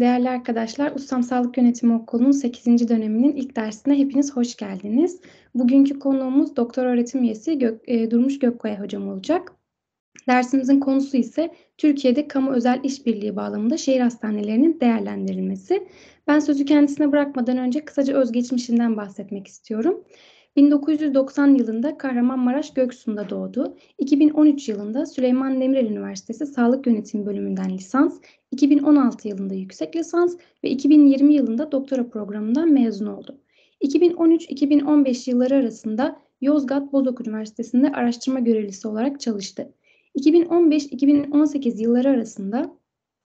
Değerli arkadaşlar, Ustam Sağlık Yönetimi Okulu'nun 8. döneminin ilk dersine hepiniz hoş geldiniz. Bugünkü konuğumuz doktor öğretim üyesi Gök, e, Durmuş Gökkaya hocam olacak. Dersimizin konusu ise Türkiye'de kamu özel işbirliği bağlamında şehir hastanelerinin değerlendirilmesi. Ben sözü kendisine bırakmadan önce kısaca özgeçmişinden bahsetmek istiyorum. 1990 yılında Kahramanmaraş Göksu'nda doğdu. 2013 yılında Süleyman Demirel Üniversitesi Sağlık Yönetimi bölümünden lisans, 2016 yılında yüksek lisans ve 2020 yılında doktora programından mezun oldu. 2013-2015 yılları arasında Yozgat Bozok Üniversitesi'nde araştırma görevlisi olarak çalıştı. 2015-2018 yılları arasında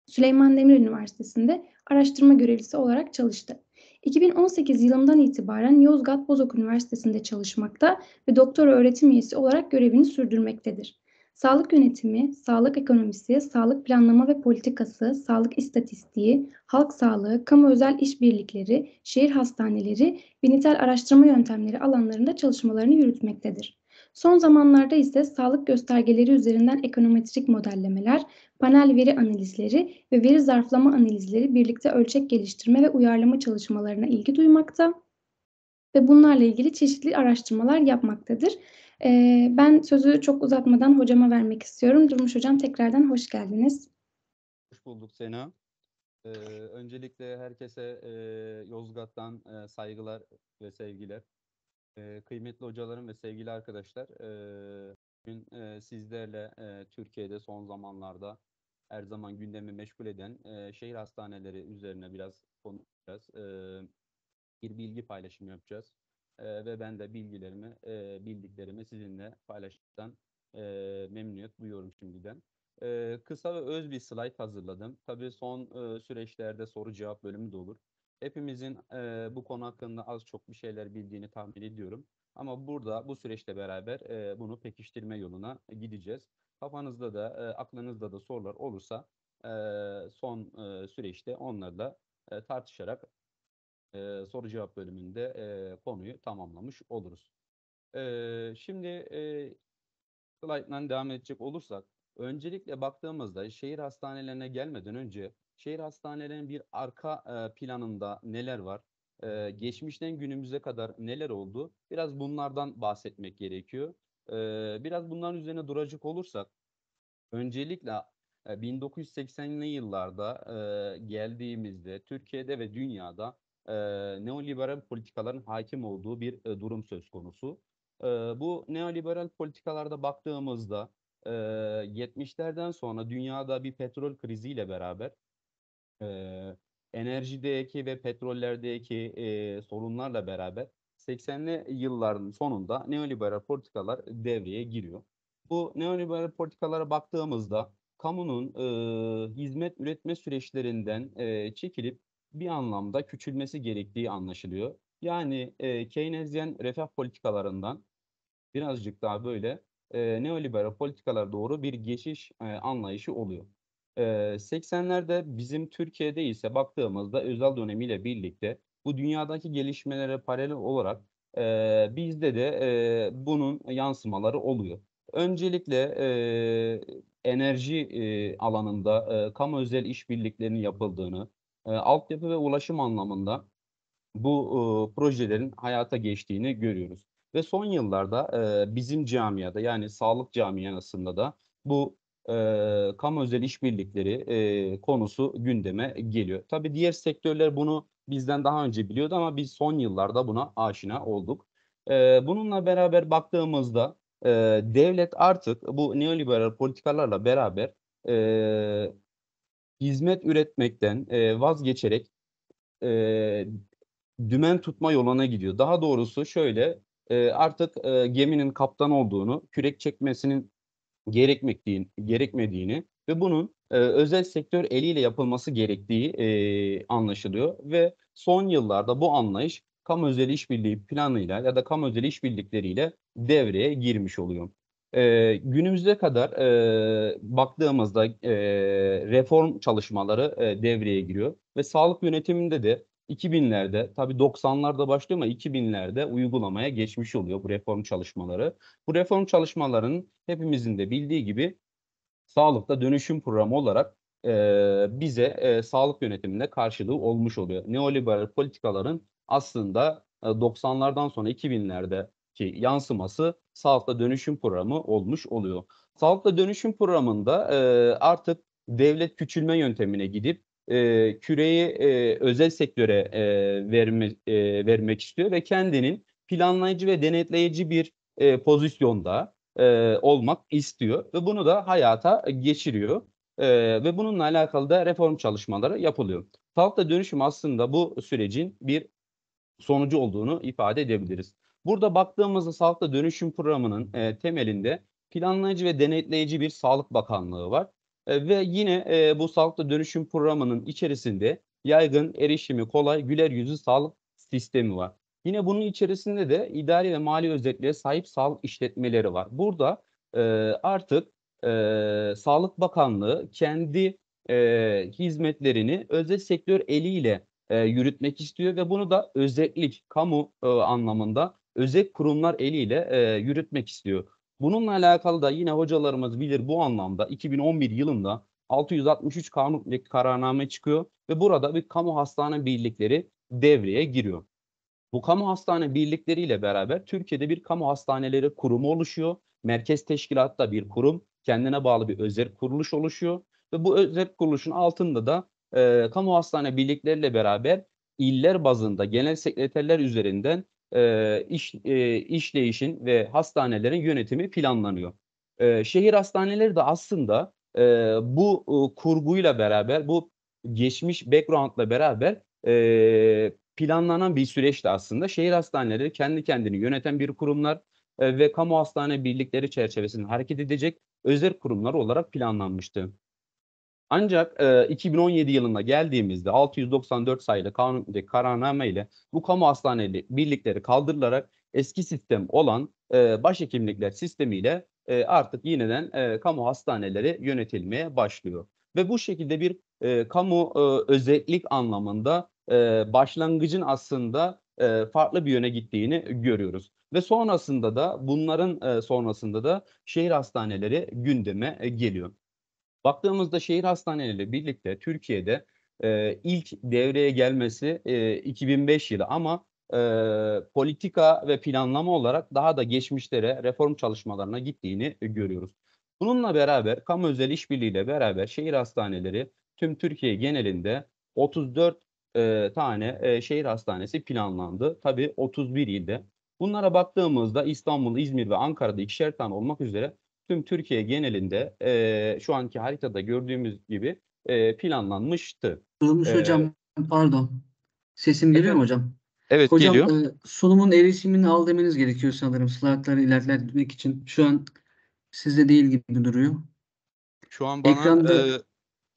Süleyman Demirel Üniversitesi'nde araştırma görevlisi olarak çalıştı. 2018 yılından itibaren Yozgat Bozok Üniversitesi'nde çalışmakta ve doktora öğretim üyesi olarak görevini sürdürmektedir. Sağlık yönetimi, sağlık ekonomisi, sağlık planlama ve politikası, sağlık istatistiği, halk sağlığı, kamu özel işbirlikleri, şehir hastaneleri ve nitel araştırma yöntemleri alanlarında çalışmalarını yürütmektedir. Son zamanlarda ise sağlık göstergeleri üzerinden ekonometrik modellemeler, panel veri analizleri ve veri zarflama analizleri birlikte ölçek geliştirme ve uyarlama çalışmalarına ilgi duymakta ve bunlarla ilgili çeşitli araştırmalar yapmaktadır. Ee, ben sözü çok uzatmadan hocama vermek istiyorum. Durmuş hocam tekrardan hoş geldiniz. Hoş bulduk Sena. Ee, öncelikle herkese e, Yozgat'tan e, saygılar ve sevgiler. E, kıymetli hocalarım ve sevgili arkadaşlar, e, bugün e, sizlerle e, Türkiye'de son zamanlarda her zaman gündemi meşgul eden e, şehir hastaneleri üzerine biraz konuşacağız. E, bir bilgi paylaşımı yapacağız. E, ve ben de bilgilerimi, e, bildiklerimi sizinle paylaştıktan e, memnuniyet duyuyorum şimdiden. E, kısa ve öz bir slide hazırladım. Tabii son e, süreçlerde soru cevap bölümü de olur. Hepimizin e, bu konu hakkında az çok bir şeyler bildiğini tahmin ediyorum. Ama burada bu süreçle beraber e, bunu pekiştirme yoluna gideceğiz. Kafanızda da, e, aklınızda da sorular olursa e, son e, süreçte onlarla e, tartışarak e, soru cevap bölümünde e, konuyu tamamlamış oluruz. E, şimdi e, slide'dan devam edecek olursak, öncelikle baktığımızda şehir hastanelerine gelmeden önce şehir hastanelerinin bir arka e, planında neler var? E, geçmişten günümüze kadar neler oldu? Biraz bunlardan bahsetmek gerekiyor. E, biraz bunların üzerine duracak olursak, öncelikle 1980'li yıllarda e, geldiğimizde Türkiye'de ve dünyada e, neoliberal politikaların hakim olduğu bir e, durum söz konusu. E, bu neoliberal politikalarda baktığımızda e, 70'lerden sonra dünyada bir petrol kriziyle beraber e, enerjideki ve petrollerdeki e, sorunlarla beraber 80'li yılların sonunda neoliberal politikalar devreye giriyor. Bu neoliberal politikalara baktığımızda kamunun e, hizmet üretme süreçlerinden e, çekilip bir anlamda küçülmesi gerektiği anlaşılıyor. Yani e, Keynesyen refah politikalarından birazcık daha böyle e, neoliberal politikalara doğru bir geçiş e, anlayışı oluyor. E, 80'lerde bizim Türkiye'de ise baktığımızda özel dönemiyle birlikte bu dünyadaki gelişmelere paralel olarak e, bizde de e, bunun yansımaları oluyor. Öncelikle e, enerji e, alanında e, kamu özel işbirliklerinin yapıldığını, e, altyapı ve ulaşım anlamında bu e, projelerin hayata geçtiğini görüyoruz. Ve son yıllarda e, bizim camiada yani sağlık camiasında da bu e, kamu özel işbirlikleri e, konusu gündeme geliyor. Tabii diğer sektörler bunu bizden daha önce biliyordu ama biz son yıllarda buna aşina olduk. E, bununla beraber baktığımızda e, devlet artık bu neoliberal politikalarla beraber e, hizmet üretmekten e, vazgeçerek e, dümen tutma yoluna gidiyor. Daha doğrusu şöyle e, artık e, geminin kaptan olduğunu, kürek çekmesinin gerekmediğini, gerekmediğini ve bunun e, özel sektör eliyle yapılması gerektiği e, anlaşılıyor ve son yıllarda bu anlayış kamu özel işbirliği planıyla ya da kamu özel işbirlikleriyle devreye girmiş oluyor. E, günümüze kadar e, baktığımızda e, reform çalışmaları e, devreye giriyor ve sağlık yönetiminde de 2000'lerde tabii 90'larda başlıyor ama 2000'lerde uygulamaya geçmiş oluyor bu reform çalışmaları. Bu reform çalışmalarının hepimizin de bildiği gibi sağlıkta dönüşüm programı olarak e, bize e, sağlık yönetiminde karşılığı olmuş oluyor. Neoliberal politikaların aslında e, 90'lardan sonra 2000'lerdeki yansıması sağlıkla dönüşüm programı olmuş oluyor. Sağlıkla dönüşüm programında e, artık devlet küçülme yöntemine gidip e, küreyi e, özel sektöre e, verme, e, vermek istiyor ve kendinin planlayıcı ve denetleyici bir e, pozisyonda e, olmak istiyor ve bunu da hayata geçiriyor e, ve bununla alakalı da reform çalışmaları yapılıyor. Sağlıkla dönüşüm aslında bu sürecin bir sonucu olduğunu ifade edebiliriz. Burada baktığımızda sağlıkla dönüşüm programının e, temelinde planlayıcı ve denetleyici bir Sağlık Bakanlığı var. E, ve yine e, bu sağlıkla dönüşüm programının içerisinde yaygın, erişimi kolay, güler yüzlü sağlık sistemi var. Yine bunun içerisinde de idari ve mali özelliğe sahip sağlık işletmeleri var. Burada e, artık e, Sağlık Bakanlığı kendi e, hizmetlerini özel sektör eliyle e, yürütmek istiyor ve bunu da özellik, kamu e, anlamında özel kurumlar eliyle e, yürütmek istiyor. Bununla alakalı da yine hocalarımız bilir bu anlamda 2011 yılında 663 kanun ve kararname çıkıyor ve burada bir kamu hastane birlikleri devreye giriyor. Bu kamu hastane birlikleriyle beraber Türkiye'de bir kamu hastaneleri kurumu oluşuyor. Merkez teşkilatta bir kurum, kendine bağlı bir özel kuruluş oluşuyor ve bu özel kuruluşun altında da e, kamu hastane birlikleriyle beraber iller bazında genel sekreterler üzerinden e, iş e, işleyişin ve hastanelerin yönetimi planlanıyor. E, şehir hastaneleri de aslında e, bu e, kurguyla beraber, bu geçmiş background'la beraber e, planlanan bir süreçti aslında. Şehir hastaneleri kendi kendini yöneten bir kurumlar e, ve kamu hastane birlikleri çerçevesinde hareket edecek özel kurumlar olarak planlanmıştı. Ancak e, 2017 yılına geldiğimizde 694 sayılı kanun kararname ile bu kamu hastaneleri birlikleri kaldırılarak eski sistem olan e, başhekimlikler sistemiyle e, artık yeniden e, kamu hastaneleri yönetilmeye başlıyor. Ve bu şekilde bir e, kamu e, özellik anlamında e, başlangıcın aslında e, farklı bir yöne gittiğini görüyoruz. Ve sonrasında da bunların e, sonrasında da şehir hastaneleri gündeme e, geliyor. Baktığımızda şehir hastaneleriyle birlikte Türkiye'de e, ilk devreye gelmesi e, 2005 yılı ama e, politika ve planlama olarak daha da geçmişlere reform çalışmalarına gittiğini görüyoruz. Bununla beraber kamu özel işbirliğiyle beraber şehir hastaneleri tüm Türkiye genelinde 34 e, tane e, şehir hastanesi planlandı. Tabii 31 ilde. Bunlara baktığımızda İstanbul, İzmir ve Ankara'da ikişer tane olmak üzere tüm Türkiye genelinde e, şu anki haritada gördüğümüz gibi e, planlanmıştı. Durmuş Ee, hocam pardon. Sesim geliyor mu hocam? Evet Hocam geliyor. e, sunumun erişimini al demeniz gerekiyor sanırım slaytları ilerletmek için. Şu an sizde değil gibi duruyor. Şu an bana ekranda- e,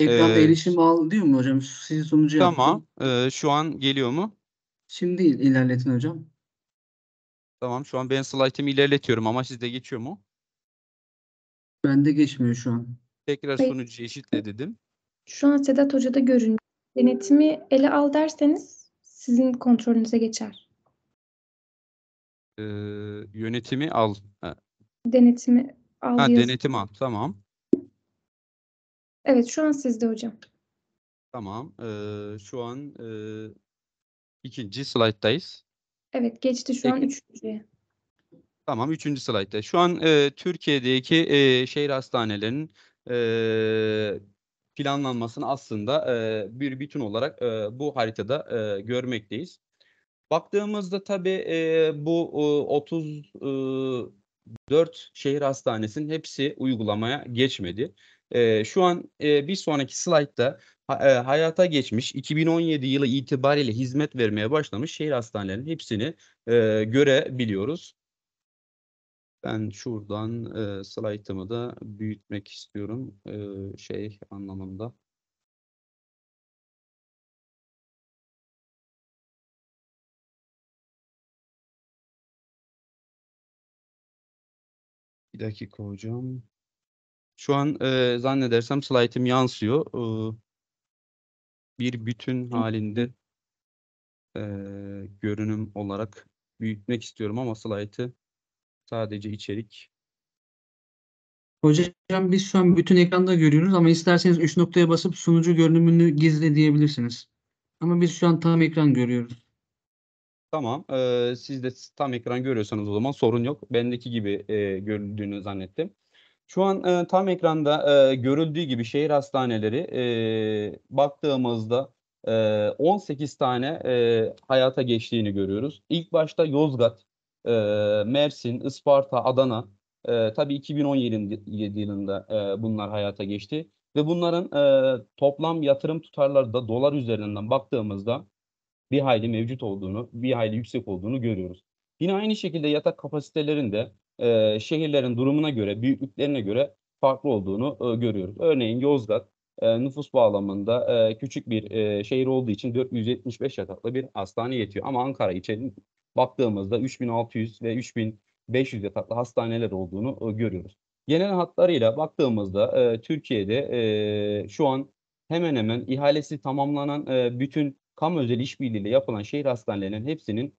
Ekranda Ee, erişim al diyor mu hocam? Sizi sunucu tamam. yaptım. e, şu an geliyor mu? Şimdi il- ilerletin hocam. Tamam. Şu an ben slaytımı ilerletiyorum ama sizde geçiyor mu? Bende geçmiyor şu an. Tekrar Hayır. sunucu eşitle dedim. Şu an Sedat Hoca'da görünüyor. Denetimi ele al derseniz sizin kontrolünüze geçer. E, yönetimi al. Ha, Denetimi al ha, denetim al. Tamam. Evet şu an sizde hocam. Tamam. E, şu an e, ikinci slayttayız. Evet geçti şu an Peki. üçüncüye. Tamam, üçüncü slaytta. Şu an e, Türkiye'deki e, şehir hastanelerinin e, planlanmasını aslında e, bir bütün olarak e, bu haritada e, görmekteyiz. Baktığımızda tabii e, bu e, 34 şehir hastanesinin hepsi uygulamaya geçmedi. E, şu an e, bir sonraki slaytta e, hayata geçmiş 2017 yılı itibariyle hizmet vermeye başlamış şehir hastanelerinin hepsini e, görebiliyoruz. Ben şuradan e, slaytımı da büyütmek istiyorum e, şey anlamında. Bir dakika hocam. Şu an e, zannedersem slaytım yansıyor. E, bir bütün halinde e, görünüm olarak büyütmek istiyorum ama slaytı sadece içerik Hocam biz şu an bütün ekranda görüyoruz ama isterseniz 3 noktaya basıp sunucu görünümünü gizle diyebilirsiniz. Ama biz şu an tam ekran görüyoruz. Tamam. Ee, siz de tam ekran görüyorsanız o zaman sorun yok. Bendeki gibi e, görüldüğünü zannettim. Şu an e, tam ekranda e, görüldüğü gibi şehir hastaneleri e, baktığımızda e, 18 tane e, hayata geçtiğini görüyoruz. İlk başta Yozgat, e, Mersin, Isparta, Adana. E, tabii 2017 yılında e, bunlar hayata geçti. Ve bunların e, toplam yatırım tutarları da dolar üzerinden baktığımızda bir hayli mevcut olduğunu, bir hayli yüksek olduğunu görüyoruz. Yine aynı şekilde yatak kapasitelerinde e, şehirlerin durumuna göre, büyüklüklerine göre farklı olduğunu e, görüyoruz. Örneğin Yozgat e, nüfus bağlamında e, küçük bir e, şehir olduğu için 475 yataklı bir hastane yetiyor. Ama Ankara için baktığımızda 3600 ve 3500 yataklı hastaneler olduğunu e, görüyoruz. Genel hatlarıyla baktığımızda e, Türkiye'de e, şu an hemen hemen ihalesi tamamlanan e, bütün kamu özel işbirliğiyle yapılan şehir hastanelerinin hepsinin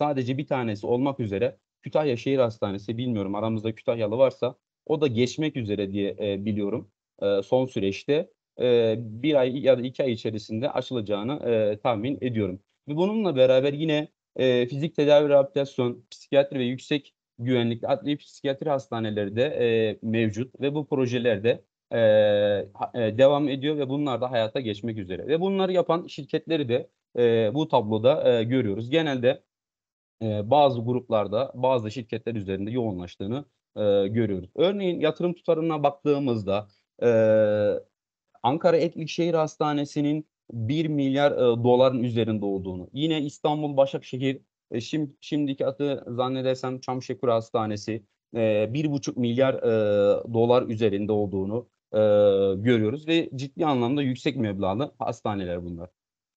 sadece bir tanesi olmak üzere Kütahya Şehir Hastanesi bilmiyorum aramızda Kütahyalı varsa o da geçmek üzere diye e, biliyorum e, son süreçte e, bir ay ya da iki ay içerisinde açılacağını e, tahmin ediyorum. Ve bununla beraber yine e, fizik tedavi rehabilitasyon, psikiyatri ve yüksek güvenlikli adli psikiyatri hastaneleri de e, mevcut ve bu projelerde e, e, devam ediyor ve bunlar da hayata geçmek üzere. Ve bunları yapan şirketleri de e, bu tabloda e, görüyoruz. Genelde e, bazı gruplarda, bazı şirketler üzerinde yoğunlaştığını e, görüyoruz. Örneğin yatırım tutarına baktığımızda e, Ankara Etlik Şehir Hastanesi'nin 1 milyar e, doların üzerinde olduğunu, yine İstanbul Başakşehir, e, şim, şimdiki adı zannedersem Çamşekur Hastanesi, e, 1,5 milyar e, dolar üzerinde olduğunu e, görüyoruz ve ciddi anlamda yüksek meblağlı hastaneler bunlar.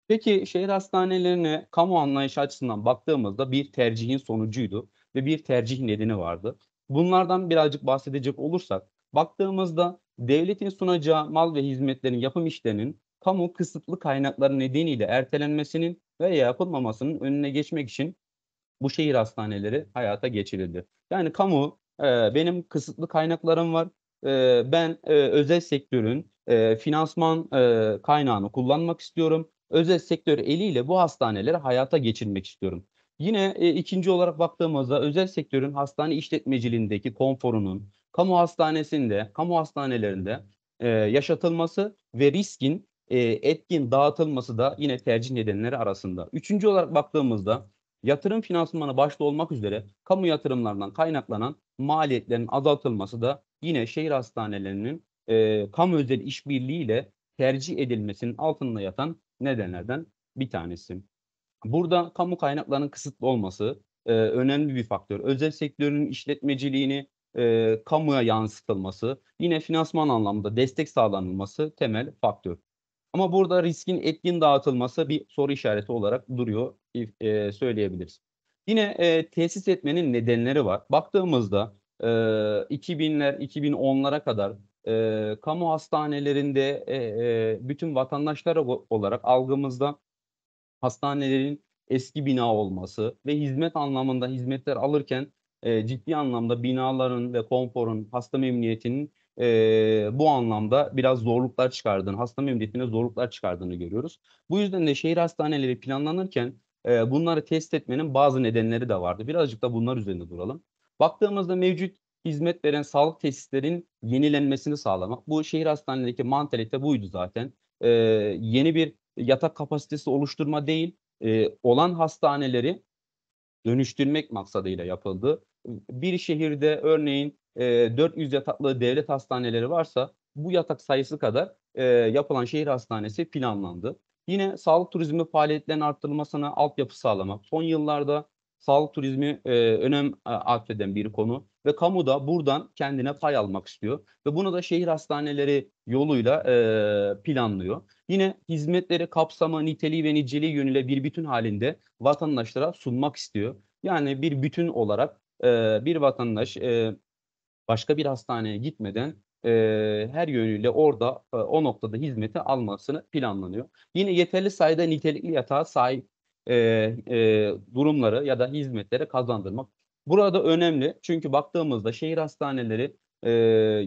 Peki şehir hastanelerine kamu anlayışı açısından baktığımızda bir tercihin sonucuydu ve bir tercih nedeni vardı. Bunlardan birazcık bahsedecek olursak baktığımızda devletin sunacağı mal ve hizmetlerin yapım işlerinin kamu kısıtlı kaynakları nedeniyle ertelenmesinin veya yapılmamasının önüne geçmek için bu şehir hastaneleri hayata geçirildi. Yani kamu e, benim kısıtlı kaynaklarım var. E, ben e, özel sektörün e, finansman e, kaynağını kullanmak istiyorum. Özel sektör eliyle bu hastaneleri hayata geçirmek istiyorum. Yine e, ikinci olarak baktığımızda özel sektörün hastane işletmeciliğindeki konforunun kamu hastanesinde, kamu hastanelerinde e, yaşatılması ve riskin e, etkin dağıtılması da yine tercih nedenleri arasında. Üçüncü olarak baktığımızda yatırım finansmanı başta olmak üzere kamu yatırımlarından kaynaklanan maliyetlerin azaltılması da yine şehir hastanelerinin e, kamu özel işbirliğiyle tercih edilmesinin altında yatan nedenlerden bir tanesi. Burada kamu kaynaklarının kısıtlı olması e, önemli bir faktör. Özel sektörün işletmeciliğini e, kamuya yansıtılması, yine finansman anlamda destek sağlanılması temel faktör. Ama burada riskin etkin dağıtılması bir soru işareti olarak duruyor e, söyleyebiliriz. Yine e, tesis etmenin nedenleri var. Baktığımızda e, 2000'ler, 2010'lara kadar e, kamu hastanelerinde e, e, bütün vatandaşlar olarak algımızda hastanelerin eski bina olması ve hizmet anlamında hizmetler alırken e, ciddi anlamda binaların ve konforun, hasta memnuniyetinin e, bu anlamda biraz zorluklar çıkardığını, hasta memnuniyetine zorluklar çıkardığını görüyoruz. Bu yüzden de şehir hastaneleri planlanırken e, bunları test etmenin bazı nedenleri de vardı. Birazcık da bunlar üzerinde duralım. Baktığımızda mevcut hizmet veren sağlık tesislerin yenilenmesini sağlamak. Bu şehir hastanelerindeki mantalite buydu zaten. E, yeni bir yatak kapasitesi oluşturma değil, e, olan hastaneleri dönüştürmek maksadıyla yapıldı. Bir şehirde örneğin e, 400 yataklı devlet hastaneleri varsa bu yatak sayısı kadar e, yapılan şehir hastanesi planlandı. Yine sağlık turizmi faaliyetlerinin arttırılmasına altyapı sağlamak. Son yıllarda sağlık turizmi e, önem e, atfeden bir konu ve kamu da buradan kendine pay almak istiyor ve bunu da şehir hastaneleri yoluyla e, planlıyor. Yine hizmetleri kapsamı, niteliği ve niceliği yönüyle bir bütün halinde vatandaşlara sunmak istiyor. Yani bir bütün olarak e, bir vatandaş e, başka bir hastaneye gitmeden e, her yönüyle orada e, o noktada hizmeti almasını planlanıyor. Yine yeterli sayıda nitelikli yatağa sahip e, e, durumları ya da hizmetleri kazandırmak. Burada önemli çünkü baktığımızda şehir hastaneleri e,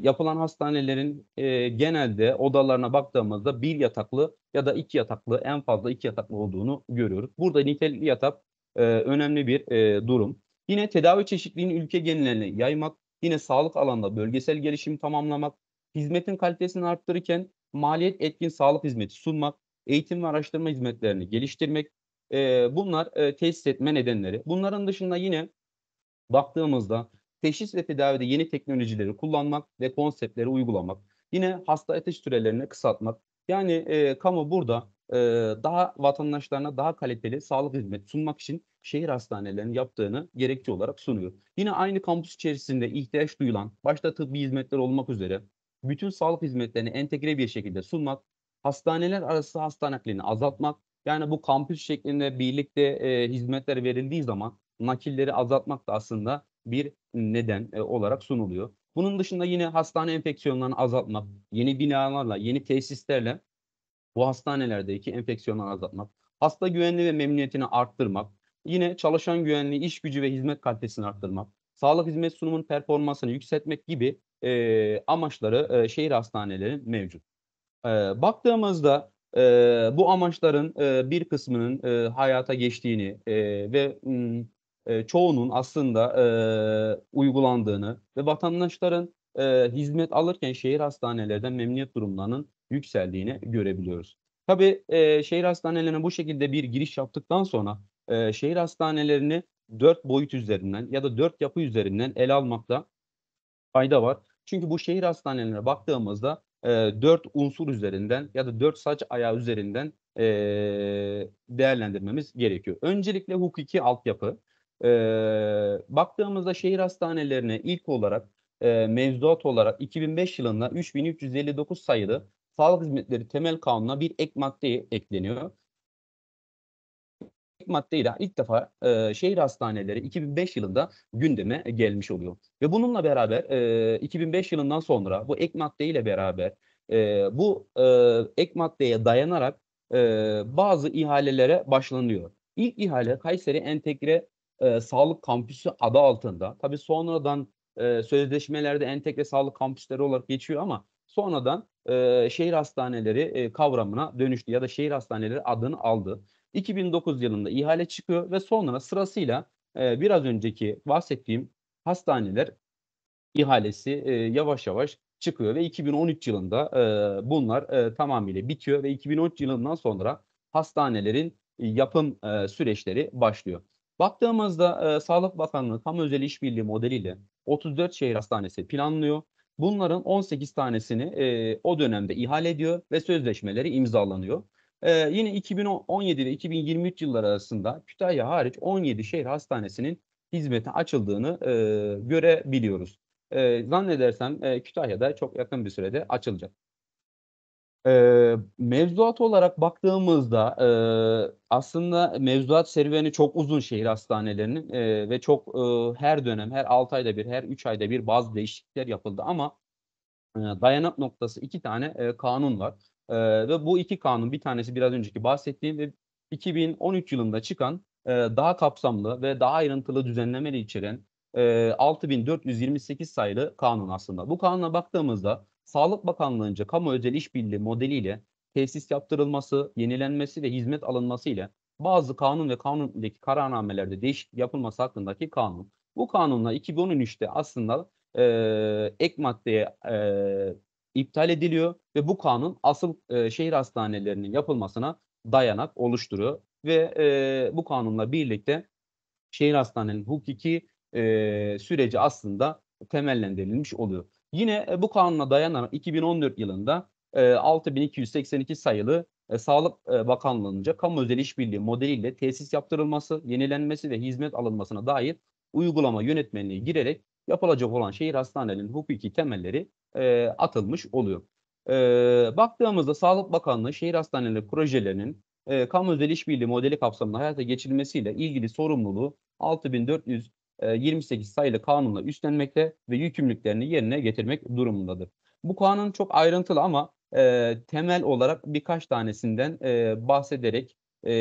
yapılan hastanelerin e, genelde odalarına baktığımızda bir yataklı ya da iki yataklı en fazla iki yataklı olduğunu görüyoruz. Burada nitelikli yatak e, önemli bir e, durum. Yine tedavi çeşitliliğini ülke geneline yaymak, yine sağlık alanında bölgesel gelişim tamamlamak, hizmetin kalitesini arttırırken maliyet etkin sağlık hizmeti sunmak, eğitim ve araştırma hizmetlerini geliştirmek, e, bunlar e, tesis etme nedenleri. Bunların dışında yine baktığımızda teşhis ve tedavide yeni teknolojileri kullanmak ve konseptleri uygulamak. Yine hasta ateş sürelerini kısaltmak. Yani e, kamu burada e, daha vatandaşlarına daha kaliteli sağlık hizmeti sunmak için şehir hastanelerinin yaptığını gerekçe olarak sunuyor. Yine aynı kampüs içerisinde ihtiyaç duyulan başta tıbbi hizmetler olmak üzere bütün sağlık hizmetlerini entegre bir şekilde sunmak, hastaneler arası hasta naklini azaltmak, yani bu kampüs şeklinde birlikte e, hizmetler verildiği zaman nakilleri azaltmak da aslında bir neden e, olarak sunuluyor. Bunun dışında yine hastane enfeksiyonlarını azaltmak, yeni binalarla, yeni tesislerle bu hastanelerdeki enfeksiyonları azaltmak, hasta güvenliği ve memnuniyetini arttırmak, yine çalışan güvenliği, iş gücü ve hizmet kalitesini arttırmak, sağlık hizmet sunumun performansını yükseltmek gibi e, amaçları e, şehir hastaneleri mevcut. E, baktığımızda e, bu amaçların e, bir kısmının e, hayata geçtiğini e, ve e, çoğunun aslında e, uygulandığını ve vatandaşların e, hizmet alırken şehir hastanelerden memnuniyet durumlarının yükseldiğini görebiliyoruz. Tabii e, şehir hastanelerine bu şekilde bir giriş yaptıktan sonra e, şehir hastanelerini dört boyut üzerinden ya da dört yapı üzerinden ele almakta fayda var. Çünkü bu şehir hastanelerine baktığımızda e, dört unsur üzerinden ya da dört saç ayağı üzerinden e, değerlendirmemiz gerekiyor. Öncelikle hukuki altyapı. E, baktığımızda şehir hastanelerine ilk olarak e, mevzuat olarak 2005 yılında 3359 sayılı Sağlık Hizmetleri Temel Kanunu'na bir ek madde ekleniyor. Ek maddeyle ilk defa e, şehir hastaneleri 2005 yılında gündeme gelmiş oluyor. Ve bununla beraber e, 2005 yılından sonra bu ek maddeyle beraber e, bu e, ek maddeye dayanarak e, bazı ihalelere başlanıyor. İlk ihale Kayseri Entegre e, Sağlık Kampüsü adı altında. Tabii sonradan e, sözleşmelerde entegre sağlık kampüsleri olarak geçiyor ama sonradan e, şehir hastaneleri e, kavramına dönüştü ya da şehir hastaneleri adını aldı. 2009 yılında ihale çıkıyor ve sonra sırasıyla e, biraz önceki bahsettiğim hastaneler ihalesi e, yavaş yavaş çıkıyor ve 2013 yılında e, bunlar e, tamamıyla bitiyor ve 2013 yılından sonra hastanelerin yapım e, süreçleri başlıyor. Baktığımızda e, Sağlık Bakanlığı kamu özel işbirliği modeliyle 34 şehir hastanesi planlıyor. Bunların 18 tanesini e, o dönemde ihale ediyor ve sözleşmeleri imzalanıyor. E, yine 2017 ve 2023 yılları arasında Kütahya hariç 17 şehir hastanesinin hizmete açıldığını e, görebiliyoruz. E, zannedersem e, Kütahya'da çok yakın bir sürede açılacak. Eee, mevzuat olarak baktığımızda eee, aslında mevzuat serüveni çok uzun şehir hastanelerinin eee, ve çok eee, her dönem, her 6 ayda bir, her 3 ayda bir bazı değişiklikler yapıldı ama eee, dayanak noktası iki tane eee, kanun var. Eee, ve bu iki kanun bir tanesi biraz önceki bahsettiğim ve 2013 yılında çıkan eee, daha kapsamlı ve daha ayrıntılı düzenlemeleri içeren eee 6428 sayılı kanun aslında. Bu kanuna baktığımızda Sağlık Bakanlığı'nca kamu özel işbirliği modeliyle tesis yaptırılması, yenilenmesi ve hizmet alınması ile bazı kanun ve kanundaki kararnamelerde değişiklik yapılması hakkındaki kanun. Bu kanunla 2013'te aslında e, ek maddeye e, iptal ediliyor ve bu kanun asıl e, şehir hastanelerinin yapılmasına dayanak oluşturuyor ve e, bu kanunla birlikte şehir hastanelerinin hukuki e, süreci aslında temellendirilmiş oluyor. Yine e, bu kanuna dayanarak 2014 yılında e, 6282 sayılı e, Sağlık e, Bakanlığı'nca kamu özel işbirliği modeliyle tesis yaptırılması, yenilenmesi ve hizmet alınmasına dair uygulama yönetmenliği girerek yapılacak olan şehir hastanelerinin hukuki temelleri e, atılmış oluyor. E, baktığımızda Sağlık Bakanlığı şehir hastaneleri projelerinin e, kamu özel işbirliği modeli kapsamında hayata geçirilmesiyle ilgili sorumluluğu 6400 28 sayılı kanunla üstlenmekte ve yükümlülüklerini yerine getirmek durumundadır. Bu kanun çok ayrıntılı ama e, temel olarak birkaç tanesinden e, bahsederek e,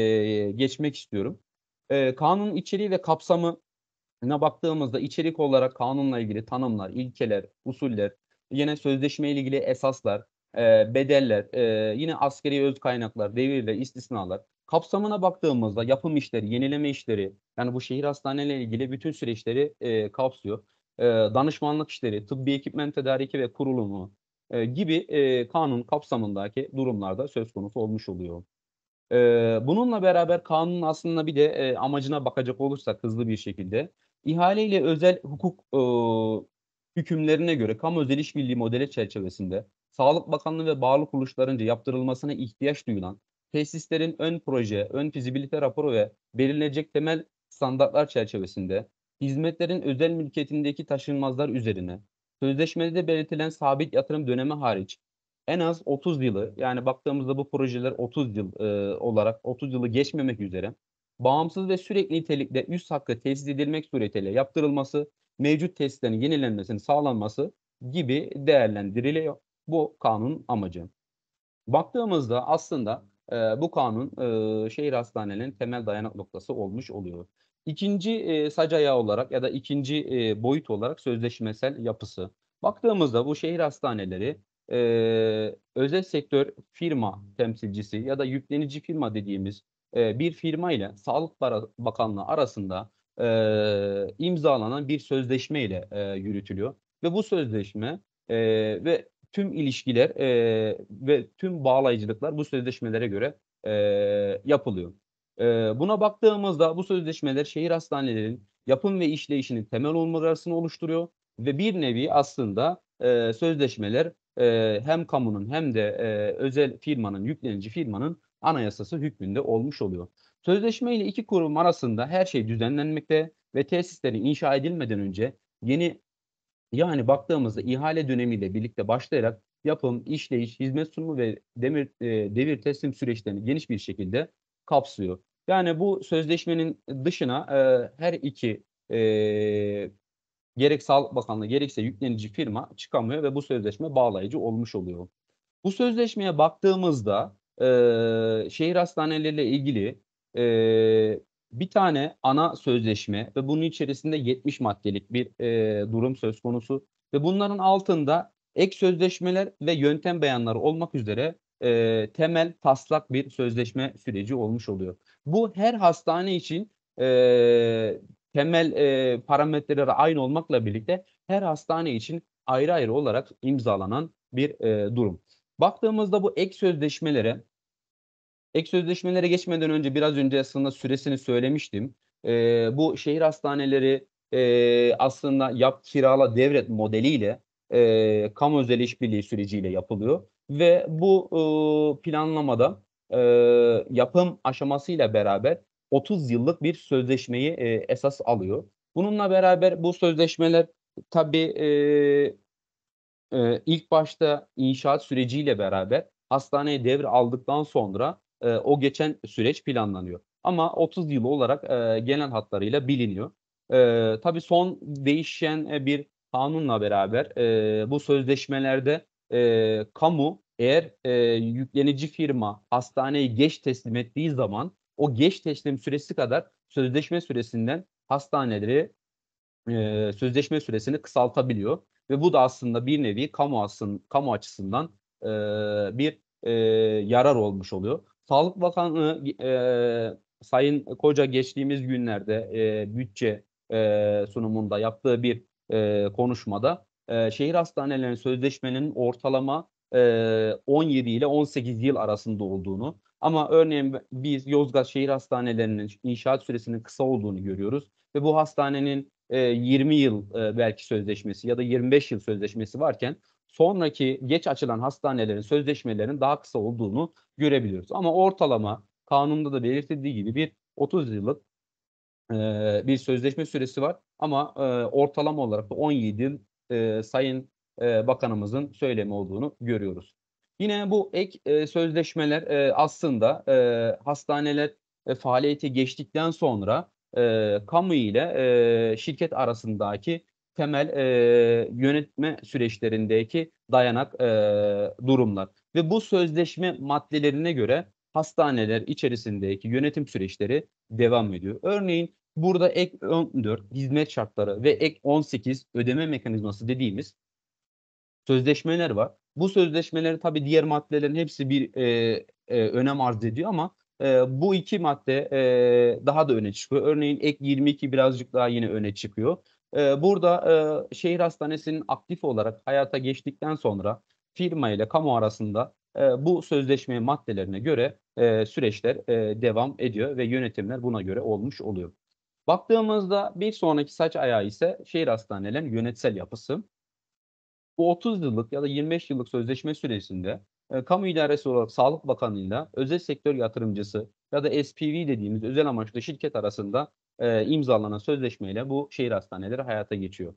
geçmek istiyorum. E, kanunun içeriği ve kapsamı ne baktığımızda içerik olarak kanunla ilgili tanımlar, ilkeler, usuller, yine sözleşme ile ilgili esaslar, e, bedeller, e, yine askeri öz kaynaklar, devirler, istisnalar. Kapsamına baktığımızda yapım işleri, yenileme işleri, yani bu şehir hastaneleri ilgili bütün süreçleri e, kapsıyor. E, danışmanlık işleri, tıbbi ekipman tedariki ve kurulumu e, gibi e, kanun kapsamındaki durumlarda söz konusu olmuş oluyor. E, bununla beraber kanunun aslında bir de e, amacına bakacak olursak hızlı bir şekilde ihale ile özel hukuk e, hükümlerine göre kamu özel işbirliği modeli çerçevesinde Sağlık Bakanlığı ve bağlı kuruluşlarınca yaptırılmasına ihtiyaç duyulan tesislerin ön proje, ön fizibilite raporu ve belirlenecek temel standartlar çerçevesinde hizmetlerin özel mülkiyetindeki taşınmazlar üzerine sözleşmede belirtilen sabit yatırım dönemi hariç en az 30 yılı yani baktığımızda bu projeler 30 yıl e, olarak 30 yılı geçmemek üzere bağımsız ve sürekli nitelikte üst hakkı tesis edilmek suretiyle yaptırılması, mevcut tesislerin yenilenmesinin sağlanması gibi değerlendiriliyor. Bu kanun amacı. Baktığımızda aslında e, bu kanun e, şehir hastanelerinin temel dayanak noktası olmuş oluyor. İkinci e, sac olarak ya da ikinci e, boyut olarak sözleşmesel yapısı. Baktığımızda bu şehir hastaneleri e, özel sektör firma temsilcisi ya da yüklenici firma dediğimiz e, bir firma ile Sağlık Bakanlığı arasında e, imzalanan bir sözleşme ile e, yürütülüyor. Ve bu sözleşme e, ve tüm ilişkiler e, ve tüm bağlayıcılıklar bu sözleşmelere göre e, yapılıyor. E, buna baktığımızda bu sözleşmeler şehir hastanelerinin yapım ve işleyişinin temel olmalarını oluşturuyor ve bir nevi aslında e, sözleşmeler e, hem kamunun hem de e, özel firmanın, yüklenici firmanın anayasası hükmünde olmuş oluyor. Sözleşme ile iki kurum arasında her şey düzenlenmekte ve tesislerin inşa edilmeden önce yeni yani baktığımızda ihale dönemiyle birlikte başlayarak yapım, işleyiş, hizmet sunumu ve demir, e, devir teslim süreçlerini geniş bir şekilde kapsıyor. Yani bu sözleşmenin dışına e, her iki e, gerek Sağlık Bakanlığı gerekse yüklenici firma çıkamıyor ve bu sözleşme bağlayıcı olmuş oluyor. Bu sözleşmeye baktığımızda e, şehir hastaneleriyle ilgili e, bir tane ana sözleşme ve bunun içerisinde 70 maddelik bir e, durum söz konusu ve bunların altında ek sözleşmeler ve yöntem beyanları olmak üzere e, temel taslak bir sözleşme süreci olmuş oluyor. Bu her hastane için e, temel e, parametreleri aynı olmakla birlikte her hastane için ayrı ayrı olarak imzalanan bir e, durum. Baktığımızda bu ek sözleşmelere ek sözleşmelere geçmeden önce biraz önce aslında süresini söylemiştim. E, bu şehir hastaneleri e, aslında yap kirala devret modeliyle e, kamu özel işbirliği süreciyle yapılıyor ve bu e, planlamada e, yapım aşamasıyla beraber 30 yıllık bir sözleşmeyi e, esas alıyor. Bununla beraber bu sözleşmeler tabii e, e, ilk başta inşaat süreciyle beraber hastaneye devir aldıktan sonra e, o geçen süreç planlanıyor. Ama 30 yıl olarak e, genel hatlarıyla biliniyor. E, tabii son değişen e, bir kanunla beraber e, bu sözleşmelerde e, kamu eğer e, yüklenici firma hastaneyi geç teslim ettiği zaman o geç teslim süresi kadar sözleşme süresinden hastaneleri e, sözleşme süresini kısaltabiliyor ve bu da aslında bir nevi kamu aslında kamu açısından e, bir e, yarar olmuş oluyor. Sağlık Bakanlığı e, Sayın Koca geçtiğimiz günlerde e, bütçe e, sunumunda yaptığı bir e, konuşmada e, şehir hastanelerinin sözleşmenin ortalama e, 17 ile 18 yıl arasında olduğunu ama örneğin biz Yozgat Şehir Hastanelerinin inşaat süresinin kısa olduğunu görüyoruz ve bu hastanenin e, 20 yıl e, belki sözleşmesi ya da 25 yıl sözleşmesi varken sonraki geç açılan hastanelerin sözleşmelerinin daha kısa olduğunu görebiliyoruz. Ama ortalama kanunda da belirtildiği gibi bir 30 yıllık e, bir sözleşme süresi var ama e, ortalama olarak da 17 yıl e, Sayın e, Bakanımızın söylemi olduğunu görüyoruz. Yine bu ek e, sözleşmeler e, aslında e, hastaneler e, faaliyete geçtikten sonra e, kamu ile e, şirket arasındaki temel e, yönetme süreçlerindeki dayanak e, durumlar. Ve bu sözleşme maddelerine göre hastaneler içerisindeki yönetim süreçleri devam ediyor. Örneğin burada ek 14 hizmet şartları ve ek 18 ödeme mekanizması dediğimiz sözleşmeler var. Bu sözleşmeleri tabii diğer maddelerin hepsi bir e, e, önem arz ediyor ama e, bu iki madde e, daha da öne çıkıyor. Örneğin ek 22 birazcık daha yine öne çıkıyor. E, burada e, şehir hastanesinin aktif olarak hayata geçtikten sonra firma ile kamu arasında e, bu sözleşme maddelerine göre e, süreçler e, devam ediyor ve yönetimler buna göre olmuş oluyor. Baktığımızda bir sonraki saç ayağı ise şehir hastanelerinin yönetsel yapısı. Bu 30 yıllık ya da 25 yıllık sözleşme süresinde e, kamu idaresi olarak Sağlık Bakanlığı'yla özel sektör yatırımcısı ya da SPV dediğimiz özel amaçlı şirket arasında e, imzalanan sözleşmeyle bu şehir hastaneleri hayata geçiyor.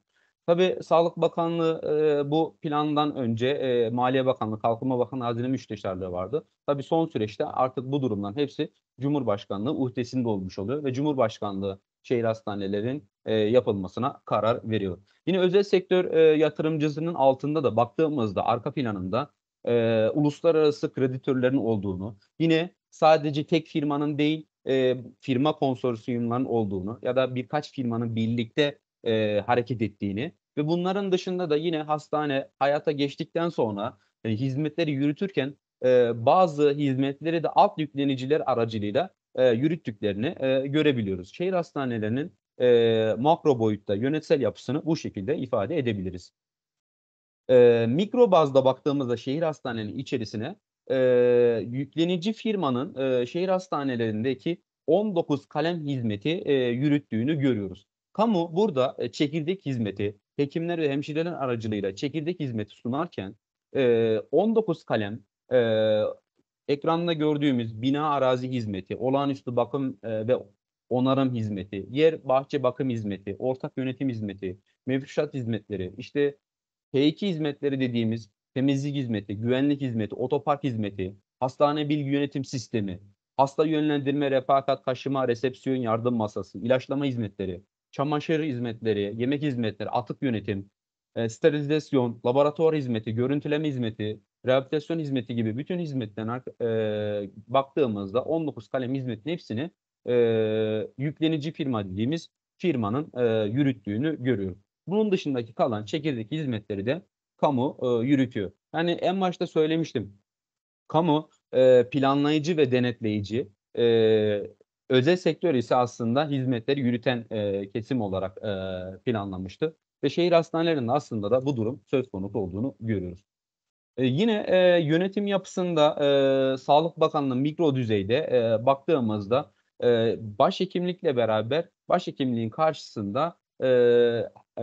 Tabii Sağlık Bakanlığı e, bu plandan önce e, Maliye Bakanlığı, Kalkınma Bakanlığı Hazine Müsteşarlığı vardı. Tabii son süreçte artık bu durumdan hepsi Cumhurbaşkanlığı uhdesinde olmuş oluyor ve Cumhurbaşkanlığı şehir hastanelerin e, yapılmasına karar veriyor. Yine özel sektör e, yatırımcısının altında da baktığımızda arka planında e, uluslararası kreditörlerin olduğunu, yine sadece tek firmanın değil e, firma konsorsiyumların olduğunu ya da birkaç firmanın birlikte e, hareket ettiğini ve bunların dışında da yine hastane hayata geçtikten sonra e, hizmetleri yürütürken e, bazı hizmetleri de alt yükleniciler aracılığıyla e, yürüttüklerini e, görebiliyoruz. Şehir hastanelerinin e, makro boyutta yönetsel yapısını bu şekilde ifade edebiliriz. E, mikro bazda baktığımızda şehir hastanelerinin içerisine e, yüklenici firmanın e, şehir hastanelerindeki 19 kalem hizmeti e, yürüttüğünü görüyoruz. Kamu burada e, çekirdek hizmeti, hekimler ve hemşirelerin aracılığıyla çekirdek hizmeti sunarken e, 19 kalem e, ekranda gördüğümüz bina arazi hizmeti, olağanüstü bakım e, ve onarım hizmeti, yer bahçe bakım hizmeti, ortak yönetim hizmeti, mevzuat hizmetleri, işte P2 hizmetleri dediğimiz temizlik hizmeti, güvenlik hizmeti, otopark hizmeti, hastane bilgi yönetim sistemi, hasta yönlendirme, refakat, kaşıma, resepsiyon, yardım masası, ilaçlama hizmetleri, çamaşır hizmetleri, yemek hizmetleri, atık yönetim, e, sterilizasyon, laboratuvar hizmeti, görüntüleme hizmeti, rehabilitasyon hizmeti gibi bütün hizmetlerine e, baktığımızda 19 kalem hizmetin hepsini e, yüklenici firma dediğimiz firmanın e, yürüttüğünü görüyoruz. Bunun dışındaki kalan çekirdek hizmetleri de kamu e, yürütüyor. Yani en başta söylemiştim. Kamu e, planlayıcı ve denetleyici, e, özel sektör ise aslında hizmetleri yürüten e, kesim olarak e, planlanmıştı. Ve şehir hastanelerinde aslında da bu durum söz konusu olduğunu görüyoruz. E, yine e, yönetim yapısında e, Sağlık Bakanlığı mikro düzeyde e, baktığımızda e, başhekimlikle beraber başhekimliğin karşısında e, e,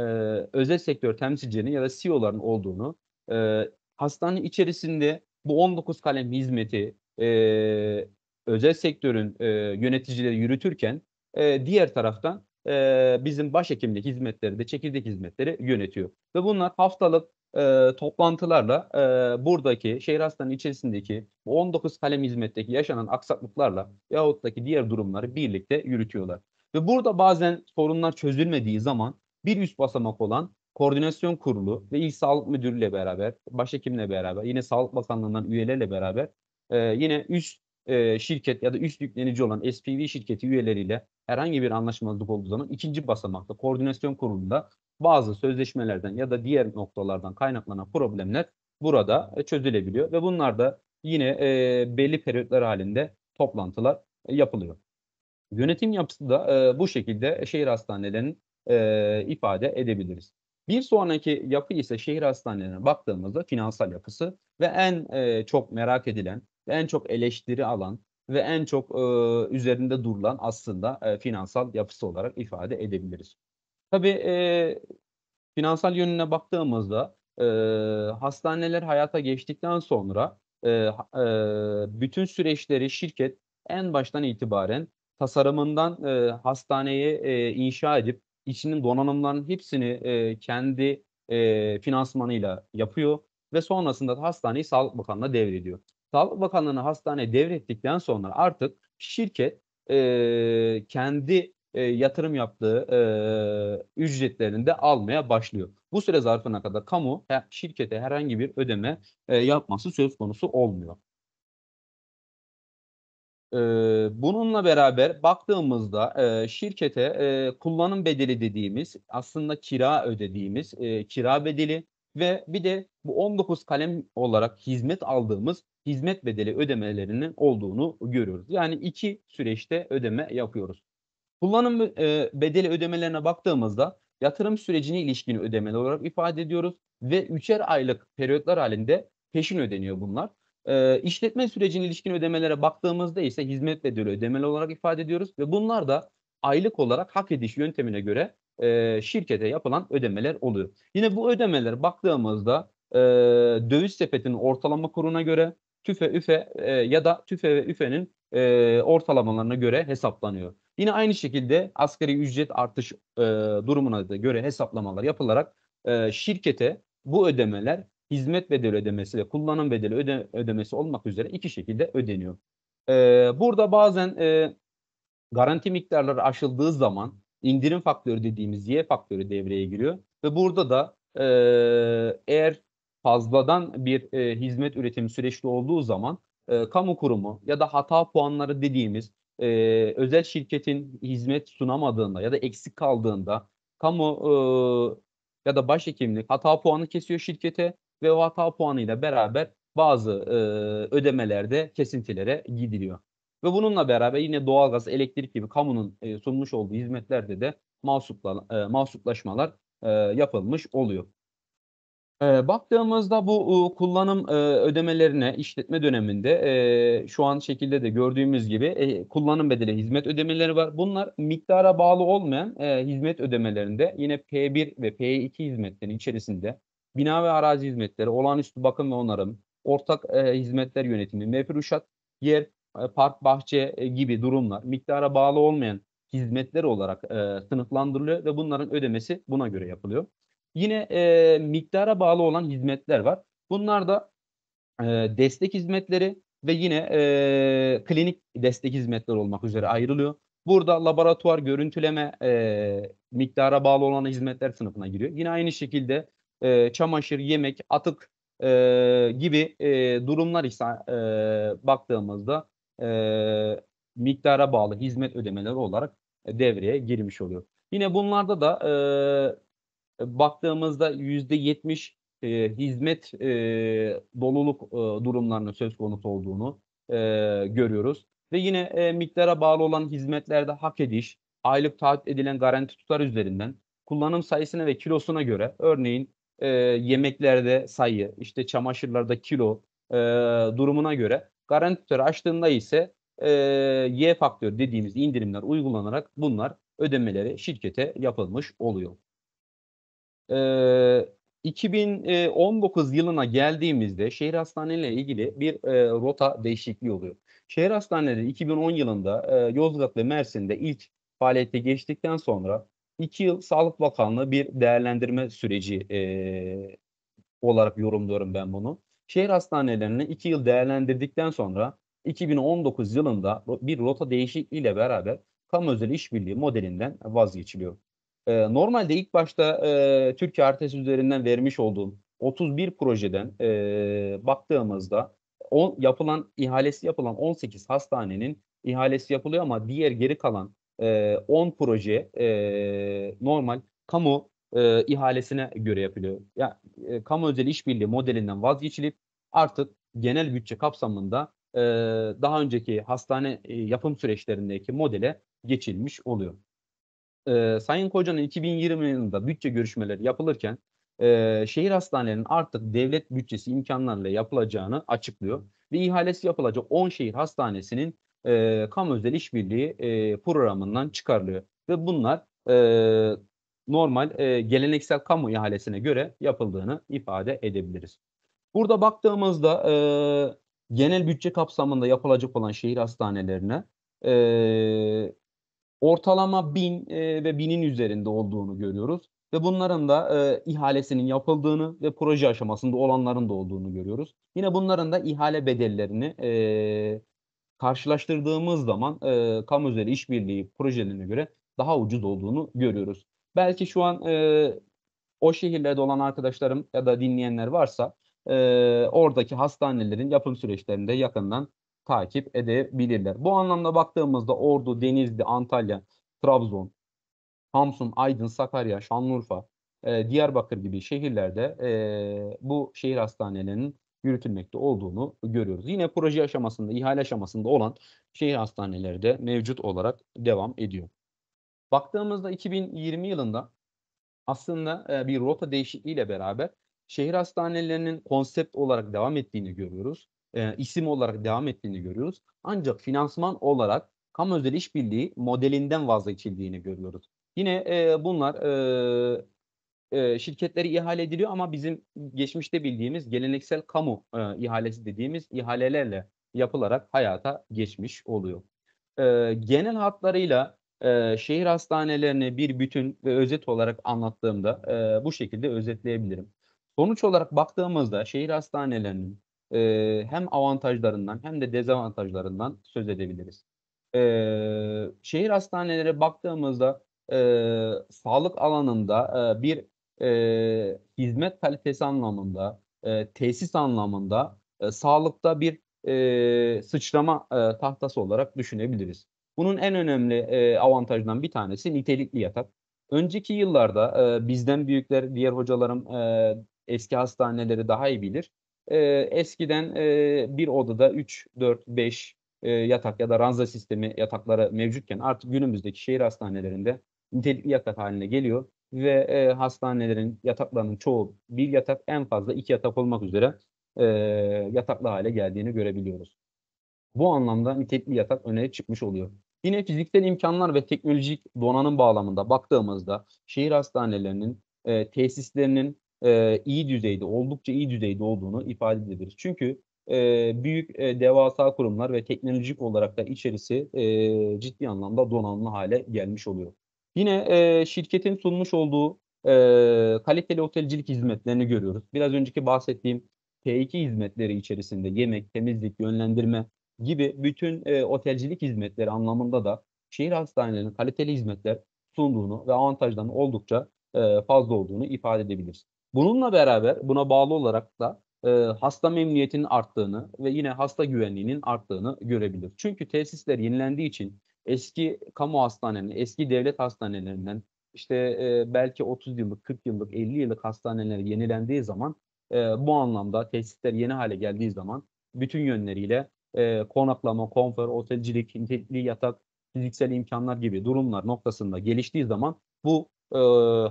özel sektör temsilcilerinin ya da CEO'ların olduğunu, e, hastane içerisinde bu 19 kalem hizmeti e, özel sektörün e, yöneticileri yürütürken e, diğer taraftan e, bizim başhekimlik hizmetleri de çekirdek hizmetleri yönetiyor. Ve bunlar haftalık e, toplantılarla e, buradaki şehir hastanenin içerisindeki 19 kalem hizmetteki yaşanan aksaklıklarla yahut da diğer durumları birlikte yürütüyorlar. Ve burada bazen sorunlar çözülmediği zaman bir üst basamak olan Koordinasyon Kurulu ve İl Sağlık Müdürlüğü ile beraber, başhekimle beraber, yine Sağlık Bakanlığı'ndan üyelerle beraber e, yine üst e, şirket ya da üst yüklenici olan SPV şirketi üyeleriyle herhangi bir anlaşmazlık olduğu zaman ikinci basamakta koordinasyon kurulunda bazı sözleşmelerden ya da diğer noktalardan kaynaklanan problemler burada e, çözülebiliyor ve bunlar da yine e, belli periyotlar halinde toplantılar e, yapılıyor. Yönetim yapısı da e, bu şekilde şehir hastanelerinin e, ifade edebiliriz. Bir sonraki yapı ise şehir hastanelerine baktığımızda finansal yapısı ve en e, çok merak edilen ve en çok eleştiri alan ve en çok e, üzerinde durulan aslında e, finansal yapısı olarak ifade edebiliriz. Tabii e, finansal yönüne baktığımızda e, hastaneler hayata geçtikten sonra e, e, bütün süreçleri şirket en baştan itibaren tasarımından e, hastaneyi e, inşa edip içinin donanımların hepsini e, kendi e, finansmanıyla yapıyor ve sonrasında da hastaneyi Sağlık Bakanlığı'na devrediyor. Sağlık Bakanlığı'na hastaneye devrettikten sonra artık şirket e, kendi e, yatırım yaptığı e, ücretlerini de almaya başlıyor. Bu süre zarfına kadar kamu şirkete herhangi bir ödeme e, yapması söz konusu olmuyor. Ee, bununla beraber baktığımızda e, şirkete e, kullanım bedeli dediğimiz aslında kira ödediğimiz e, kira bedeli ve bir de bu 19 kalem olarak hizmet aldığımız hizmet bedeli ödemelerinin olduğunu görüyoruz. Yani iki süreçte ödeme yapıyoruz. Kullanım e, bedeli ödemelerine baktığımızda yatırım sürecine ilişkin ödemeler olarak ifade ediyoruz ve üçer aylık periyotlar halinde peşin ödeniyor bunlar. E, işletme sürecine ilişkin ödemelere baktığımızda ise hizmet bedeli ödemeli olarak ifade ediyoruz ve bunlar da aylık olarak hak ediş yöntemine göre e, şirkete yapılan ödemeler oluyor. Yine bu ödemeler baktığımızda e, döviz sepetinin ortalama kuruna göre tüfe, üfe e, ya da tüfe ve üfenin e, ortalamalarına göre hesaplanıyor. Yine aynı şekilde asgari ücret artış e, durumuna da göre hesaplamalar yapılarak e, şirkete bu ödemeler hizmet bedeli ödemesi ve kullanım bedeli öde, ödemesi olmak üzere iki şekilde ödeniyor. E, burada bazen e, garanti miktarları aşıldığı zaman indirim faktörü dediğimiz Y faktörü devreye giriyor ve burada da e, eğer fazladan bir e, hizmet üretimi süreçli olduğu zaman e, kamu kurumu ya da hata puanları dediğimiz e, özel şirketin hizmet sunamadığında ya da eksik kaldığında kamu e, ya da başhekimlik hata puanı kesiyor şirkete ve o hata puanıyla beraber bazı e, ödemelerde kesintilere gidiliyor. Ve bununla beraber yine doğalgaz, elektrik gibi kamunun e, sunmuş olduğu hizmetlerde de mahsupla, e, mahsuplaşmalar e, yapılmış oluyor. E, baktığımızda bu e, kullanım e, ödemelerine işletme döneminde e, şu an şekilde de gördüğümüz gibi e, kullanım bedeli hizmet ödemeleri var. Bunlar miktara bağlı olmayan e, hizmet ödemelerinde yine P1 ve P2 hizmetlerin içerisinde bina ve arazi hizmetleri, olağanüstü bakım ve onarım, ortak e, hizmetler yönetimi, mefruşat, yer, e, park, bahçe e, gibi durumlar miktara bağlı olmayan hizmetler olarak e, sınıflandırılıyor ve bunların ödemesi buna göre yapılıyor. Yine e, miktara bağlı olan hizmetler var. Bunlar da e, destek hizmetleri ve yine e, klinik destek hizmetleri olmak üzere ayrılıyor. Burada laboratuvar görüntüleme e, miktara bağlı olan hizmetler sınıfına giriyor. Yine aynı şekilde e, çamaşır, yemek, atık e, gibi e, durumlar ise e, baktığımızda e, miktara bağlı hizmet ödemeleri olarak devreye girmiş oluyor. Yine bunlarda da e, baktığımızda yüzde yetmiş e, hizmet e, doluluk e, durumlarının söz konusu olduğunu e, görüyoruz. Ve yine e, miktara bağlı olan hizmetlerde hak ediş, aylık taahhüt edilen garanti tutar üzerinden kullanım sayısına ve kilosuna göre örneğin e, yemeklerde sayı, işte çamaşırlarda kilo e, durumuna göre garanti tutarı açtığında ise e, Y faktör dediğimiz indirimler uygulanarak bunlar ödemeleri şirkete yapılmış oluyor. E, 2019 yılına geldiğimizde şehir hastaneleri ilgili bir e, rota değişikliği oluyor. Şehir hastaneleri 2010 yılında e, Yozgat ve Mersin'de ilk faaliyete geçtikten sonra 2 yıl Sağlık Bakanlığı bir değerlendirme süreci e, olarak yorumluyorum ben bunu. Şehir hastanelerini 2 yıl değerlendirdikten sonra 2019 yılında bir rota değişikliğiyle beraber kamu özel işbirliği modelinden vazgeçiliyor. Ee, normalde ilk başta e, Türkiye haritası üzerinden vermiş olduğum 31 projeden e, baktığımızda on, yapılan ihalesi yapılan 18 hastanenin ihalesi yapılıyor ama diğer geri kalan e, 10 proje e, normal kamu e, ihalesine göre yapılıyor. Yani e, kamu özel işbirliği modelinden vazgeçilip artık genel bütçe kapsamında e, daha önceki hastane e, yapım süreçlerindeki modele geçilmiş oluyor. E, Sayın Koca'nın 2020 yılında bütçe görüşmeleri yapılırken e, şehir hastanelerinin artık devlet bütçesi imkanlarıyla yapılacağını açıklıyor. Ve ihalesi yapılacak 10 şehir hastanesinin e, kamu özel işbirliği e, programından çıkarılıyor. Ve bunlar e, normal e, geleneksel kamu ihalesine göre yapıldığını ifade edebiliriz. Burada baktığımızda e, genel bütçe kapsamında yapılacak olan şehir hastanelerine e, ortalama 1000 e, ve 1000'in üzerinde olduğunu görüyoruz. Ve bunların da e, ihalesinin yapıldığını ve proje aşamasında olanların da olduğunu görüyoruz. Yine bunların da ihale bedellerini e, karşılaştırdığımız zaman e, kamu özel işbirliği projelerine göre daha ucuz olduğunu görüyoruz. Belki şu an e, o şehirlerde olan arkadaşlarım ya da dinleyenler varsa e, oradaki hastanelerin yapım süreçlerinde yakından takip edebilirler. Bu anlamda baktığımızda Ordu, Denizli, Antalya, Trabzon, Samsun, Aydın, Sakarya, Şanlıurfa, e, Diyarbakır gibi şehirlerde e, bu şehir hastanelerinin yürütülmekte olduğunu görüyoruz. Yine proje aşamasında, ihale aşamasında olan şehir hastaneleri de mevcut olarak devam ediyor. Baktığımızda 2020 yılında aslında e, bir rota değişikliğiyle beraber şehir hastanelerinin konsept olarak devam ettiğini görüyoruz. E, isim olarak devam ettiğini görüyoruz. Ancak finansman olarak kamu özel işbirliği modelinden vazgeçildiğini görüyoruz. Yine e, bunlar e, şirketleri ihale ediliyor ama bizim geçmişte bildiğimiz geleneksel kamu e, ihalesi dediğimiz ihalelerle yapılarak hayata geçmiş oluyor. E, genel hatlarıyla e, şehir hastanelerini bir bütün ve özet olarak anlattığımda e, bu şekilde özetleyebilirim. Sonuç olarak baktığımızda şehir hastanelerinin e, hem avantajlarından hem de dezavantajlarından söz edebiliriz. E, şehir hastaneleri baktığımızda e, sağlık alanında e, bir e, hizmet kalitesi anlamında, e, tesis anlamında, e, sağlıkta bir e, sıçrama e, tahtası olarak düşünebiliriz. Bunun en önemli e, avantajından bir tanesi nitelikli yatak. Önceki yıllarda e, bizden büyükler, diğer hocalarım e, eski hastaneleri daha iyi bilir. E, eskiden e, bir odada 3, 4, 5 e, yatak ya da ranza sistemi yatakları mevcutken artık günümüzdeki şehir hastanelerinde nitelikli yatak haline geliyor ve e, hastanelerin yataklarının çoğu bir yatak en fazla iki yatak olmak üzere e, yataklı hale geldiğini görebiliyoruz. Bu anlamda nitelikli yatak öne çıkmış oluyor. Yine fiziksel imkanlar ve teknolojik donanım bağlamında baktığımızda şehir hastanelerinin e, tesislerinin e, iyi düzeyde, oldukça iyi düzeyde olduğunu ifade edebiliriz. Çünkü e, büyük e, devasa kurumlar ve teknolojik olarak da içerisi e, ciddi anlamda donanımlı hale gelmiş oluyor. Yine e, şirketin sunmuş olduğu e, kaliteli otelcilik hizmetlerini görüyoruz. Biraz önceki bahsettiğim T2 hizmetleri içerisinde yemek, temizlik, yönlendirme gibi bütün e, otelcilik hizmetleri anlamında da şehir hastanelerinin kaliteli hizmetler sunduğunu ve avantajlarının oldukça e, fazla olduğunu ifade edebiliriz. Bununla beraber buna bağlı olarak da e, hasta memnuniyetinin arttığını ve yine hasta güvenliğinin arttığını görebiliriz. Çünkü tesisler yenilendiği için eski kamu hastanelerinin, eski devlet hastanelerinden işte e, belki 30 yıllık, 40 yıllık, 50 yıllık hastaneler yenilendiği zaman e, bu anlamda tesisler yeni hale geldiği zaman bütün yönleriyle e, konaklama, konfor, otelcilik, nitelikli yatak, fiziksel imkanlar gibi durumlar noktasında geliştiği zaman bu e,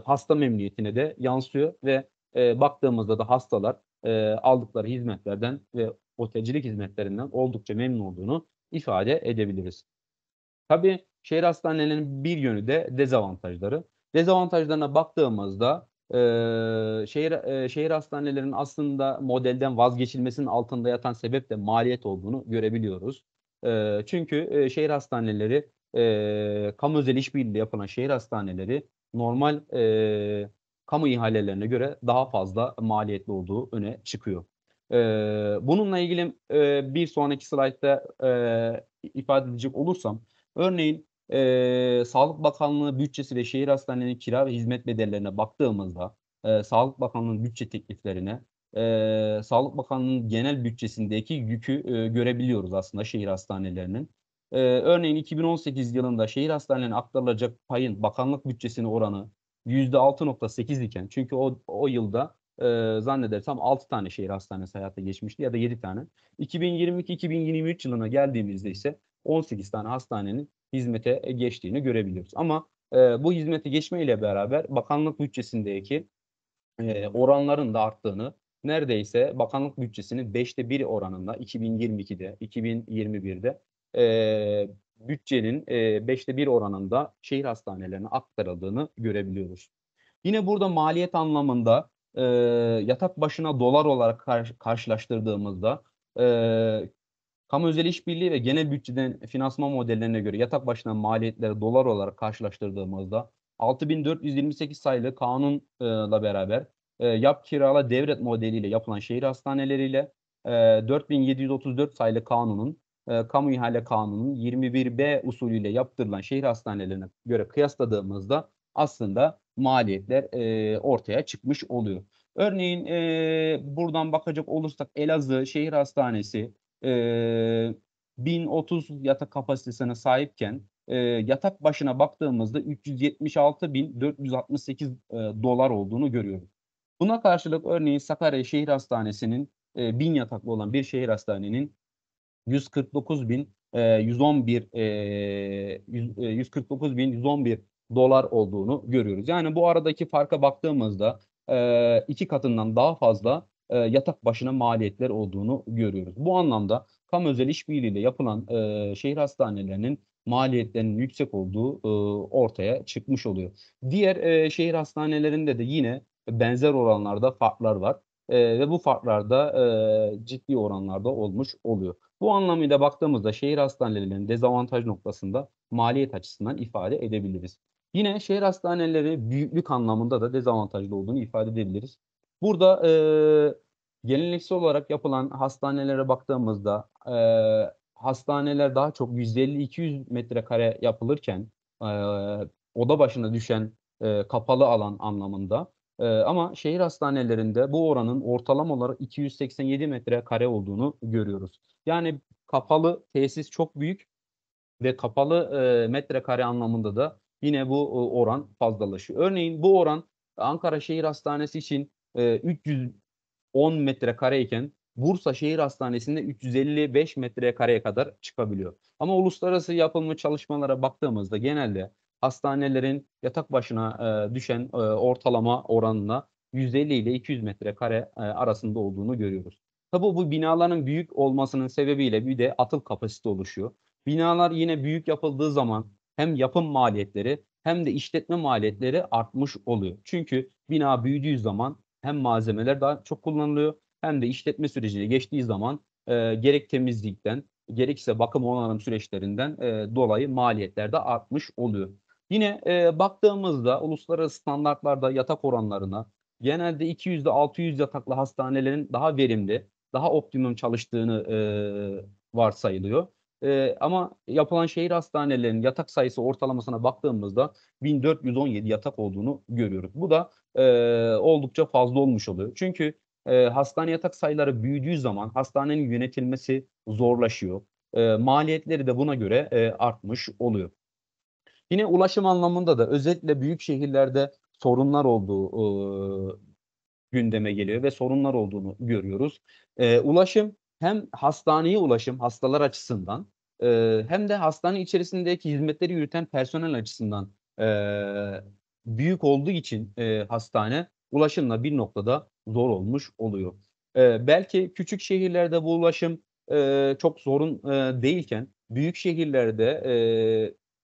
hasta memnuniyetine de yansıyor ve e, baktığımızda da hastalar e, aldıkları hizmetlerden ve otelcilik hizmetlerinden oldukça memnun olduğunu ifade edebiliriz. Tabii şehir hastanelerinin bir yönü de dezavantajları. Dezavantajlarına baktığımızda e, şehir e, şehir hastanelerinin aslında modelden vazgeçilmesinin altında yatan sebep de maliyet olduğunu görebiliyoruz. E, çünkü e, şehir hastaneleri e, kamu özel işbirliği yapılan şehir hastaneleri normal e, kamu ihalelerine göre daha fazla maliyetli olduğu öne çıkıyor. E, bununla ilgili e, bir sonraki slaytta e, ifade edecek olursam Örneğin e, Sağlık Bakanlığı bütçesi ve şehir hastanelerinin kira ve hizmet bedellerine baktığımızda e, Sağlık Bakanlığı'nın bütçe tekliflerine e, Sağlık Bakanlığı'nın genel bütçesindeki yükü e, görebiliyoruz aslında şehir hastanelerinin. E, örneğin 2018 yılında şehir hastanelerine aktarılacak payın bakanlık bütçesine oranı %6.8 iken çünkü o, o yılda e, zannedersem 6 tane şehir hastanesi hayata geçmişti ya da 7 tane. 2022-2023 yılına geldiğimizde ise 18 tane hastanenin hizmete geçtiğini görebiliyoruz. Ama e, bu hizmete geçmeyle beraber bakanlık bütçesindeki e, oranların da arttığını neredeyse bakanlık bütçesinin 5'te 1 oranında 2022'de, 2021'de e, bütçenin e, 5'te 1 oranında şehir hastanelerine aktarıldığını görebiliyoruz. Yine burada maliyet anlamında e, yatak başına dolar olarak kar karşılaştırdığımızda e, Kamu özel işbirliği ve genel bütçeden finansman modellerine göre yatak başına maliyetleri dolar olarak karşılaştırdığımızda 6428 sayılı kanunla beraber e, yap kirala devret modeliyle yapılan şehir hastaneleriyle e, 4734 sayılı kanunun e, kamu ihale kanunun 21B usulüyle yaptırılan şehir hastanelerine göre kıyasladığımızda aslında maliyetler e, ortaya çıkmış oluyor. Örneğin e, buradan bakacak olursak Elazığ Şehir Hastanesi e, 1030 yatak kapasitesine sahipken e, yatak başına baktığımızda 376.468 e, dolar olduğunu görüyoruz. Buna karşılık örneğin Sakarya Şehir Hastanesi'nin e, 1000 yataklı olan bir şehir hastanenin 149 bin e, 111 e, 100, e, 149 bin 111 dolar olduğunu görüyoruz. Yani bu aradaki farka baktığımızda e, iki katından daha fazla e, yatak başına maliyetler olduğunu görüyoruz. Bu anlamda kamu özel işbirliğiyle yapılan e, şehir hastanelerinin maliyetlerinin yüksek olduğu e, ortaya çıkmış oluyor. Diğer e, şehir hastanelerinde de yine benzer oranlarda farklar var e, ve bu farklarda e, ciddi oranlarda olmuş oluyor. Bu anlamıyla baktığımızda şehir hastanelerinin dezavantaj noktasında maliyet açısından ifade edebiliriz. Yine şehir hastaneleri büyüklük anlamında da dezavantajlı olduğunu ifade edebiliriz. Burada e, geleneksel olarak yapılan hastanelere baktığımızda e, hastaneler daha çok 150-200 metrekare yapılırken e, oda başına düşen e, kapalı alan anlamında e, ama şehir hastanelerinde bu oranın ortalama olarak 287 metrekare olduğunu görüyoruz. Yani kapalı tesis çok büyük ve kapalı e, metrekare anlamında da yine bu e, oran fazlalaşıyor. Örneğin bu oran Ankara Şehir Hastanesi için e, 310 metrekare iken Bursa Şehir Hastanesi'nde 355 metrekareye kadar çıkabiliyor. Ama uluslararası yapılmış çalışmalara baktığımızda genelde hastanelerin yatak başına e, düşen e, ortalama oranına 150 ile 200 metrekare e, arasında olduğunu görüyoruz. Tabii bu binaların büyük olmasının sebebiyle bir de atıl kapasite oluşuyor. Binalar yine büyük yapıldığı zaman hem yapım maliyetleri hem de işletme maliyetleri artmış oluyor. Çünkü bina büyüdüğü zaman hem malzemeler daha çok kullanılıyor hem de işletme sürecine geçtiği zaman e, gerek temizlikten gerekse bakım onarım süreçlerinden e, dolayı maliyetler de artmış oluyor. Yine e, baktığımızda uluslararası standartlarda yatak oranlarına genelde 200 ile 600 yataklı hastanelerin daha verimli, daha optimum çalıştığını e, varsayılıyor. E, ama yapılan şehir hastanelerinin yatak sayısı ortalamasına baktığımızda 1417 yatak olduğunu görüyoruz. Bu da e, oldukça fazla olmuş oluyor. Çünkü e, hastane yatak sayıları büyüdüğü zaman hastanenin yönetilmesi zorlaşıyor. E, maliyetleri de buna göre e, artmış oluyor. Yine ulaşım anlamında da özellikle büyük şehirlerde sorunlar olduğu e, gündeme geliyor ve sorunlar olduğunu görüyoruz. E, ulaşım hem hastaneye ulaşım hastalar açısından e, hem de hastane içerisindeki hizmetleri yürüten personel açısından e, büyük olduğu için e, hastane ulaşımla bir noktada zor olmuş oluyor. E, belki küçük şehirlerde bu ulaşım e, çok sorun e, değilken büyük şehirlerde e,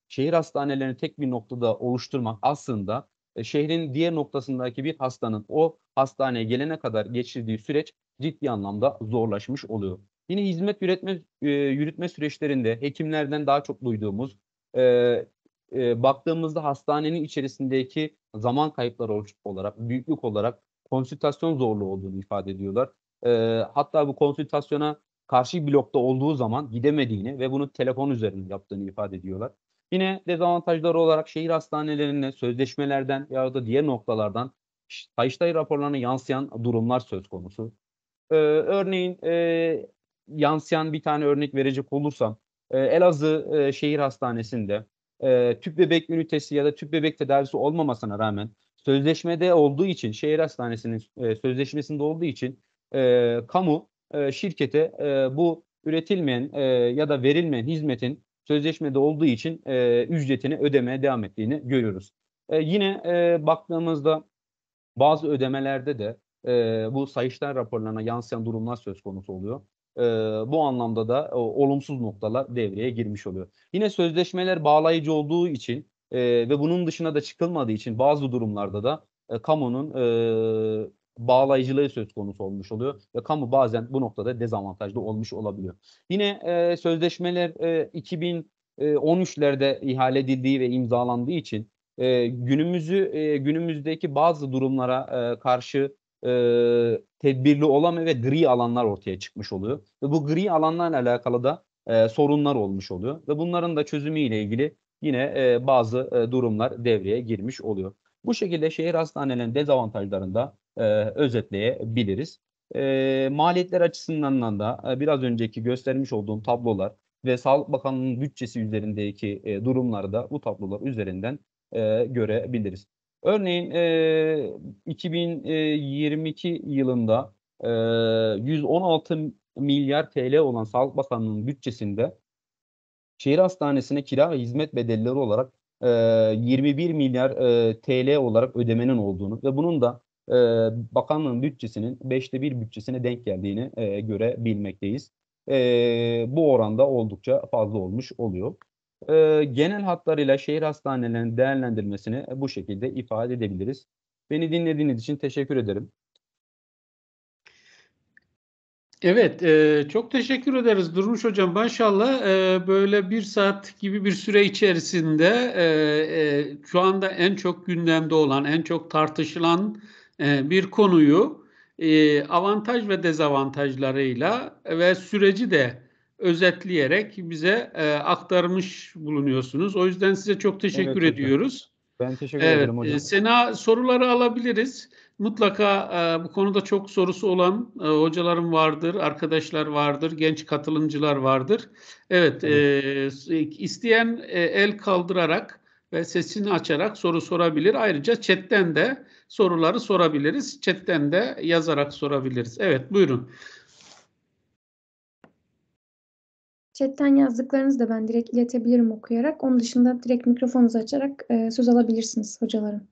şehir hastanelerini tek bir noktada oluşturmak aslında e, şehrin diğer noktasındaki bir hastanın o hastaneye gelene kadar geçirdiği süreç ciddi anlamda zorlaşmış oluyor. Yine hizmet yürütme, e, yürütme süreçlerinde hekimlerden daha çok duyduğumuz e, e, baktığımızda hastanenin içerisindeki zaman kayıpları olarak, büyüklük olarak konsültasyon zorluğu olduğunu ifade ediyorlar. E, hatta bu konsültasyona karşı blokta olduğu zaman gidemediğini ve bunu telefon üzerinden yaptığını ifade ediyorlar. Yine dezavantajları olarak şehir hastanelerinde sözleşmelerden ya da diğer noktalardan Sayıştay raporlarına yansıyan durumlar söz konusu. Ee, örneğin e, yansıyan bir tane örnek verecek olursam e, Elazığ e, Şehir Hastanesi'nde e, tüp bebek ünitesi ya da tüp bebek tedavisi olmamasına rağmen sözleşmede olduğu için şehir hastanesinin e, sözleşmesinde olduğu için e, kamu e, şirkete e, bu üretilmeyen e, ya da verilmeyen hizmetin sözleşmede olduğu için e, ücretini ödemeye devam ettiğini görüyoruz. E, yine e, baktığımızda bazı ödemelerde de e, bu sayıştay raporlarına yansıyan durumlar söz konusu oluyor. E, bu anlamda da e, olumsuz noktalar devreye girmiş oluyor. Yine sözleşmeler bağlayıcı olduğu için e, ve bunun dışına da çıkılmadığı için bazı durumlarda da e, kamunun e, bağlayıcılığı söz konusu olmuş oluyor ve kamu bazen bu noktada dezavantajlı olmuş olabiliyor. Yine e, sözleşmeler e, 2013'lerde ihale edildiği ve imzalandığı için e, günümüzü e, günümüzdeki bazı durumlara e, karşı e, tedbirli olamıyor ve gri alanlar ortaya çıkmış oluyor. Ve bu gri alanlarla alakalı da e, sorunlar olmuş oluyor ve bunların da çözümüyle ilgili yine e, bazı e, durumlar devreye girmiş oluyor. Bu şekilde şehir hastanelerinin dezavantajlarını da e, özetleyebiliriz. E, maliyetler açısından da e, biraz önceki göstermiş olduğum tablolar ve Sağlık Bakanlığı'nın bütçesi üzerindeki e, durumları da bu tablolar üzerinden e, görebiliriz. Örneğin e, 2022 yılında e, 116 milyar TL olan Sağlık Bakanlığı'nın bütçesinde şehir hastanesine kira ve hizmet bedelleri olarak e, 21 milyar e, TL olarak ödemenin olduğunu ve bunun da e, bakanlığın bütçesinin 5'te 1 bütçesine denk geldiğini e, görebilmekteyiz. E, bu oranda oldukça fazla olmuş oluyor. E, genel hatlarıyla şehir hastanelerinin değerlendirmesini bu şekilde ifade edebiliriz. Beni dinlediğiniz için teşekkür ederim. Evet, e, çok teşekkür ederiz Durmuş Hocam. Maşallah e, böyle bir saat gibi bir süre içerisinde e, e, şu anda en çok gündemde olan, en çok tartışılan e, bir konuyu e, avantaj ve dezavantajlarıyla ve süreci de özetleyerek bize e, aktarmış bulunuyorsunuz. O yüzden size çok teşekkür Evet, hocam. ediyoruz. Ben teşekkür Evet, ederim hocam. e, Sena soruları alabiliriz. Mutlaka e, bu konuda çok sorusu olan e, hocalarım vardır, arkadaşlar vardır, genç katılımcılar vardır. Evet, e, s- isteyen e, el kaldırarak ve sesini açarak soru sorabilir. Ayrıca chatten de soruları sorabiliriz. Chatten de yazarak sorabiliriz. Evet, buyurun. Chat'ten yazdıklarınızı da ben direkt iletebilirim okuyarak. Onun dışında direkt mikrofonunuzu açarak e, söz alabilirsiniz hocalarım.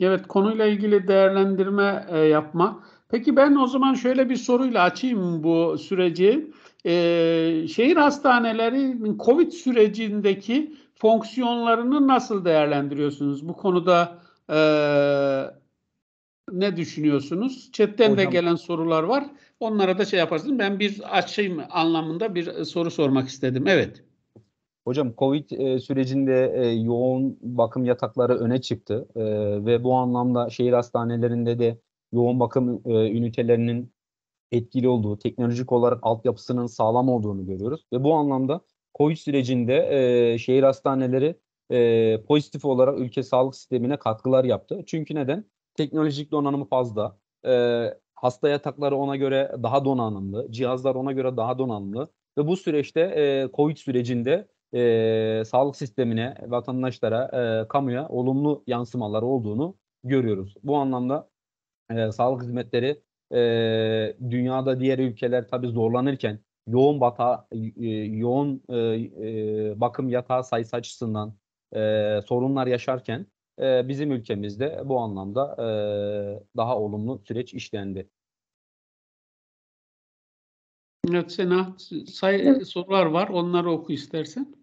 Evet, konuyla ilgili değerlendirme e, yapma. Peki ben o zaman şöyle bir soruyla açayım bu süreci. E, şehir hastaneleri COVID sürecindeki fonksiyonlarını nasıl değerlendiriyorsunuz? Bu konuda e, ne düşünüyorsunuz? Chatten de Hocam- gelen sorular var. Onlara da şey yaparsın. Ben bir açayım anlamında bir soru sormak istedim. Evet. Hocam Covid e, sürecinde e, yoğun bakım yatakları öne çıktı E, ve bu anlamda şehir hastanelerinde de yoğun bakım e, ünitelerinin etkili olduğu, teknolojik olarak altyapısının sağlam olduğunu görüyoruz ve bu anlamda Covid sürecinde e, şehir hastaneleri e, pozitif olarak ülke sağlık sistemine katkılar yaptı. Çünkü neden? Teknolojik donanımı fazla, e, hasta yatakları ona göre daha donanımlı, cihazlar ona göre daha donanımlı ve bu süreçte e, Covid sürecinde e, sağlık sistemine, vatandaşlara, e, kamuya olumlu yansımaları olduğunu görüyoruz. Bu anlamda e, sağlık hizmetleri e, dünyada diğer ülkeler tabii zorlanırken yoğun bata, e, yoğun e, e, bakım yatağı sayısı açısından e, sorunlar yaşarken e, bizim ülkemizde bu anlamda e, daha olumlu süreç işlendi. Evet Sena, say Evet. sorular var. Onları oku istersen.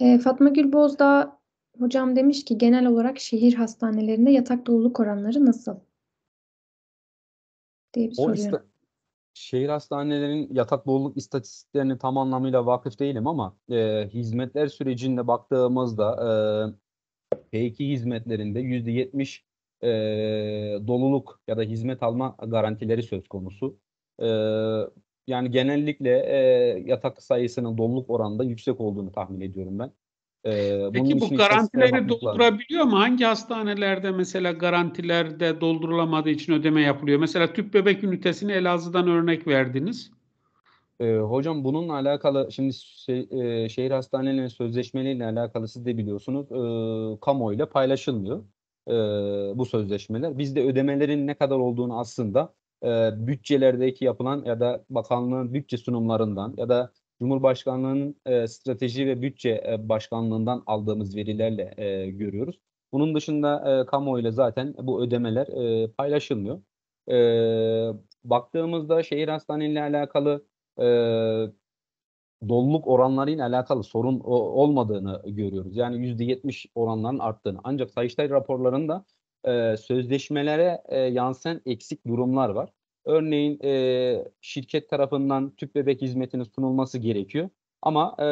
E, Fatma Gül Bozdağ hocam demiş ki genel olarak şehir hastanelerinde yatak doluluk oranları nasıl? diye bir O soruyor. şehir hastanelerinin yatak doluluk istatistiklerine tam anlamıyla vakıf değilim ama e, hizmetler sürecinde baktığımızda e, P2 hizmetlerinde %70 e, doluluk ya da hizmet alma garantileri söz konusu. E, yani genellikle e, yatak sayısının doluluk oranında yüksek olduğunu tahmin ediyorum ben. E, bunun Peki bu garantileri doldurabiliyor mu? Hangi hastanelerde mesela garantilerde doldurulamadığı için ödeme yapılıyor? Mesela tüp bebek ünitesini Elazığ'dan örnek verdiniz. Ee, hocam bununla alakalı şimdi şey, e, şehir hastanelerinin sözleşmeleriyle alakalı siz de biliyorsunuz e, kamuoyuyla paylaşılmıyor e, bu sözleşmeler. Biz de ödemelerin ne kadar olduğunu aslında e, bütçelerdeki yapılan ya da bakanlığın bütçe sunumlarından ya da Cumhurbaşkanlığı'nın e, strateji ve bütçe e, başkanlığından aldığımız verilerle e, görüyoruz. Bunun dışında e, kamuoyuyla zaten bu ödemeler e, paylaşılmıyor. E, baktığımızda şehir hastaneleriyle alakalı e, doluluk oranlarıyla alakalı sorun o- olmadığını görüyoruz. Yani %70 oranların arttığını. Ancak Sayıştay raporlarında e, sözleşmelere e, yansıyan eksik durumlar var. Örneğin e, şirket tarafından tüp bebek hizmetinin sunulması gerekiyor. Ama e,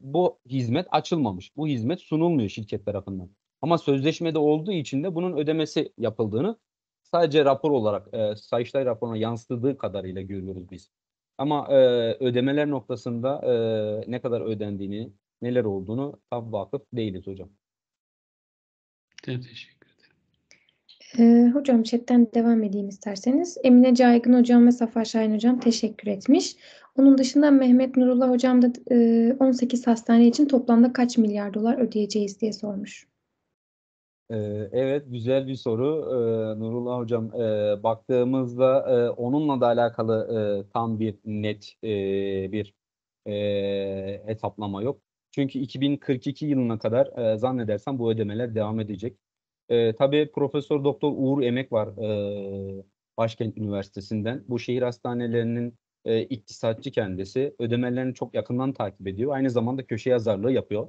bu hizmet açılmamış. Bu hizmet sunulmuyor şirket tarafından. Ama sözleşmede olduğu için de bunun ödemesi yapıldığını sadece rapor olarak e, Sayıştay raporuna yansıtıldığı kadarıyla görüyoruz biz. Ama e, ödemeler noktasında e, ne kadar ödendiğini, neler olduğunu tam vakıf değiliz hocam. Te- Teşekkür ederim. Ee, hocam chatten devam edeyim isterseniz. Emine Caygın hocam ve Safa Şahin hocam teşekkür etmiş. Onun dışında Mehmet Nurullah hocam da e, 18 hastane için toplamda kaç milyar dolar ödeyeceğiz diye sormuş. Ee, Evet, güzel bir soru. Ee, Nurullah Hocam, e, baktığımızda e, onunla da alakalı e, tam bir net bir e, hesaplama yok. Çünkü 2042 yılına kadar e, zannedersem bu ödemeler devam edecek. Tabii Profesör Doktor Uğur Emek var Başkent Üniversitesi'nden. Bu şehir hastanelerinin e, iktisatçı kendisi. Ödemelerini çok yakından takip ediyor. Aynı zamanda köşe yazarlığı yapıyor.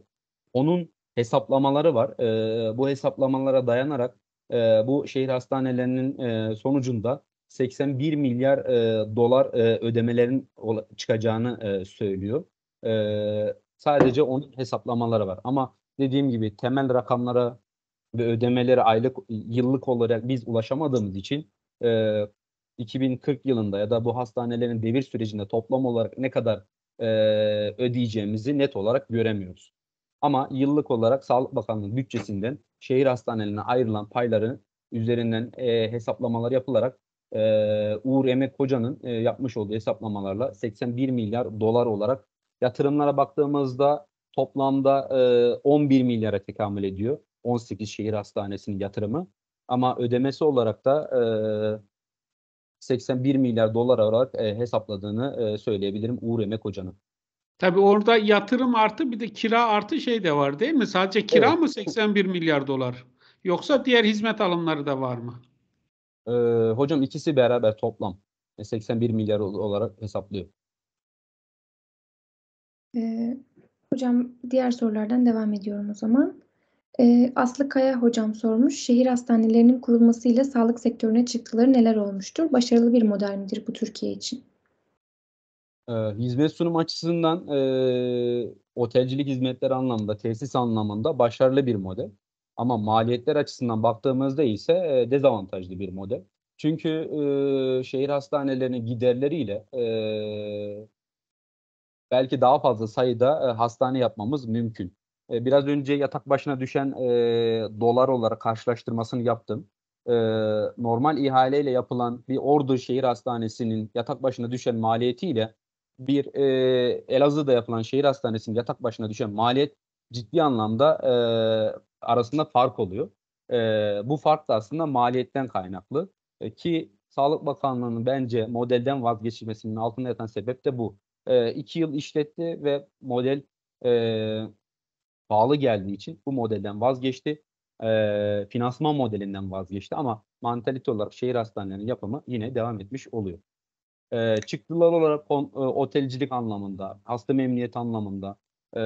Onun hesaplamaları var. E, bu hesaplamalara dayanarak e, bu şehir hastanelerinin e, sonucunda 81 milyar e, dolar e, ödemelerin çıkacağını e, söylüyor. E, sadece onun hesaplamaları var. Ama dediğim gibi temel rakamlara ve ödemelere aylık, yıllık olarak biz ulaşamadığımız için e, 2040 yılında ya da bu hastanelerin devir sürecinde toplam olarak ne kadar e, ödeyeceğimizi net olarak göremiyoruz. Ama yıllık olarak Sağlık Bakanlığı bütçesinden şehir hastanelerine ayrılan payların üzerinden e, hesaplamalar yapılarak e, Uğur Emek Hoca'nın e, yapmış olduğu hesaplamalarla 81 milyar dolar olarak yatırımlara baktığımızda toplamda e, 11 milyara tekamül ediyor. 18 şehir hastanesinin yatırımı. Ama ödemesi olarak da e, 81 milyar dolar olarak e, hesapladığını e, söyleyebilirim Uğur Emek Hoca'nın. Tabii orada yatırım artı bir de kira artı şey de var değil mi? Sadece kira Evet. mı 81 milyar dolar? Yoksa diğer hizmet alımları da var mı? E, hocam ikisi beraber toplam e, 81 milyar ol- olarak hesaplıyor. Ee, hocam diğer sorulardan devam ediyorum o zaman. Ee, Aslı Kaya hocam sormuş. Şehir hastanelerinin kurulmasıyla sağlık sektörüne çıktıları neler olmuştur? Başarılı bir model midir bu Türkiye için? E, hizmet sunum açısından e, otelcilik hizmetleri anlamında, tesis anlamında başarılı bir model. Ama maliyetler açısından baktığımızda ise e, dezavantajlı bir model. Çünkü e, şehir hastanelerinin giderleriyle e, belki daha fazla sayıda e, hastane yapmamız mümkün. E, biraz önce yatak başına düşen e, dolar olarak karşılaştırmasını yaptım. E, normal ihaleyle yapılan bir Ordu Şehir Hastanesi'nin yatak başına düşen maliyetiyle bir e, Elazığ'da yapılan şehir hastanesinin yatak başına düşen maliyet ciddi anlamda e, arasında fark oluyor. E, bu fark da aslında maliyetten kaynaklı. E, ki Sağlık Bakanlığı'nın bence modelden vazgeçilmesinin altında yatan sebep de bu. E, iki yıl işletti ve model e, pahalı geldiği için bu modelden vazgeçti. E, finansman modelinden vazgeçti ama mantalite olarak şehir hastanelerinin yapımı yine devam etmiş oluyor. E, çıktılar olarak kon- e, otelcilik anlamında, hasta memnuniyet anlamında, e,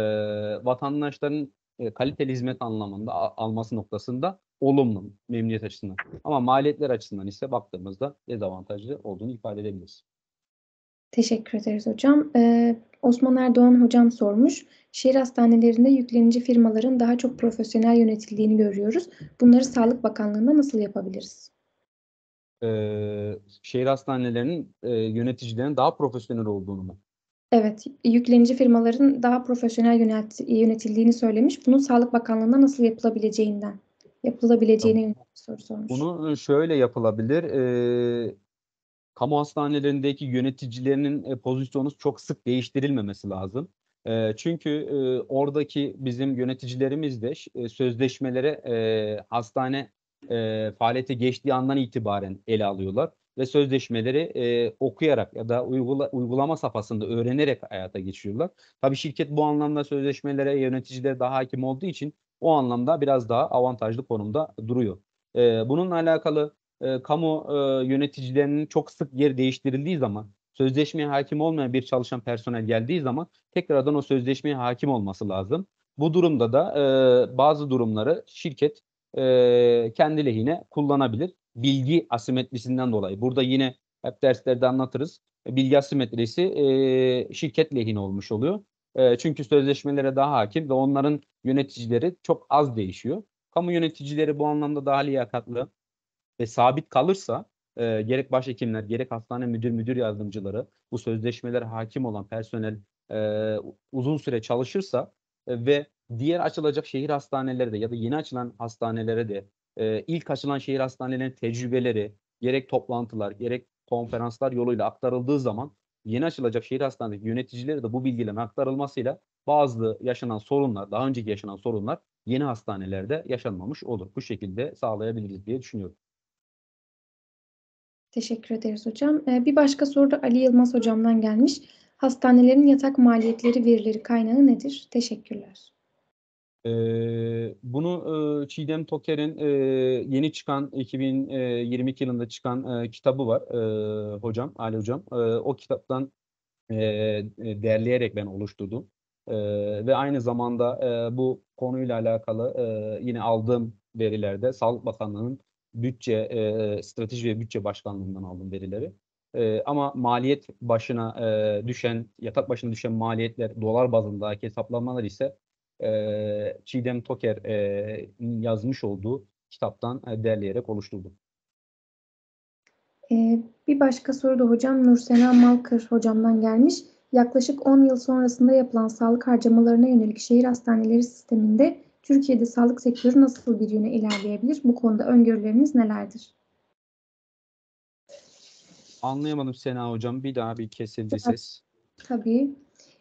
vatandaşların e, kaliteli hizmet anlamında a- alması noktasında olumlu memnuniyet açısından. Ama maliyetler açısından ise baktığımızda dezavantajlı olduğunu ifade edebiliriz. Teşekkür ederiz hocam. Ee, Osman Erdoğan hocam sormuş. Şehir hastanelerinde yüklenici firmaların daha çok profesyonel yönetildiğini görüyoruz. Bunları Sağlık Bakanlığı'nda nasıl yapabiliriz? E, şehir hastanelerinin e, yöneticilerinin daha profesyonel olduğunu mu? Evet, yüklenici firmaların daha profesyonel yönelt- yönetildiğini söylemiş. Bunun Sağlık Bakanlığı'nda nasıl yapılabileceğinden, yapılabileceğine yönelik bir soru sormuş. Bunu şöyle yapılabilir. Ee, kamu hastanelerindeki yöneticilerinin e, pozisyonu çok sık değiştirilmemesi lazım. Ee, çünkü e, oradaki bizim yöneticilerimiz de e, sözleşmelere e, hastane e, faaliyete geçtiği andan itibaren ele alıyorlar ve sözleşmeleri e, okuyarak ya da uygula, uygulama safhasında öğrenerek hayata geçiriyorlar. Tabii şirket bu anlamda sözleşmelere yöneticilere daha hakim olduğu için o anlamda biraz daha avantajlı konumda duruyor. Ee, bununla alakalı e, kamu e, yöneticilerinin çok sık yer değiştirildiği zaman, sözleşmeye hakim olmayan bir çalışan personel geldiği zaman tekrardan o sözleşmeye hakim olması lazım. Bu durumda da e, bazı durumları şirket e, kendi lehine kullanabilir. Bilgi asimetrisinden dolayı. Burada yine hep derslerde anlatırız. Bilgi asimetrisi e, şirket lehine olmuş oluyor. E, çünkü sözleşmelere daha hakim ve onların yöneticileri çok az değişiyor. Kamu yöneticileri bu anlamda daha liyakatlı ve sabit kalırsa e, gerek başhekimler gerek hastane müdür müdür yardımcıları bu sözleşmelere hakim olan personel e, uzun süre çalışırsa e, ve diğer açılacak şehir hastaneleri de ya da yeni açılan hastanelere de e, ilk açılan şehir hastanelerinin tecrübeleri, gerek toplantılar, gerek konferanslar yoluyla aktarıldığı zaman yeni açılacak şehir hastaneleri yöneticilere de bu bilgilerin aktarılmasıyla bazı yaşanan sorunlar, daha önceki yaşanan sorunlar yeni hastanelerde yaşanmamış olur. Bu şekilde sağlayabiliriz diye düşünüyorum. Teşekkür ederiz hocam. Ee, bir başka soru da Ali Yılmaz hocamdan gelmiş. Hastanelerin yatak maliyetleri verileri kaynağı nedir? Teşekkürler. Ee, bunu e, Çiğdem Toker'in e, yeni çıkan 2022 yılında çıkan e, kitabı var e, hocam, Ali hocam. E, o kitaptan e, e, derleyerek ben oluşturdum. E, ve aynı zamanda e, bu konuyla alakalı e, yine aldığım verilerde Sağlık Bakanlığı'nın bütçe, e, strateji ve bütçe başkanlığından aldım verileri. E, ama maliyet başına e, düşen, yatak başına düşen maliyetler dolar bazındaki hesaplanmalar ise e, Çiğdem Toker e, yazmış olduğu kitaptan e, derleyerek oluşturdum. Ee, bir başka soru da hocam Nursena Malkır hocamdan gelmiş. Yaklaşık 10 yıl sonrasında yapılan sağlık harcamalarına yönelik şehir hastaneleri sisteminde Türkiye'de sağlık sektörü nasıl bir yöne ilerleyebilir? Bu konuda öngörüleriniz nelerdir? Anlayamadım Sena hocam. Bir daha bir kesildi ses. Tabii.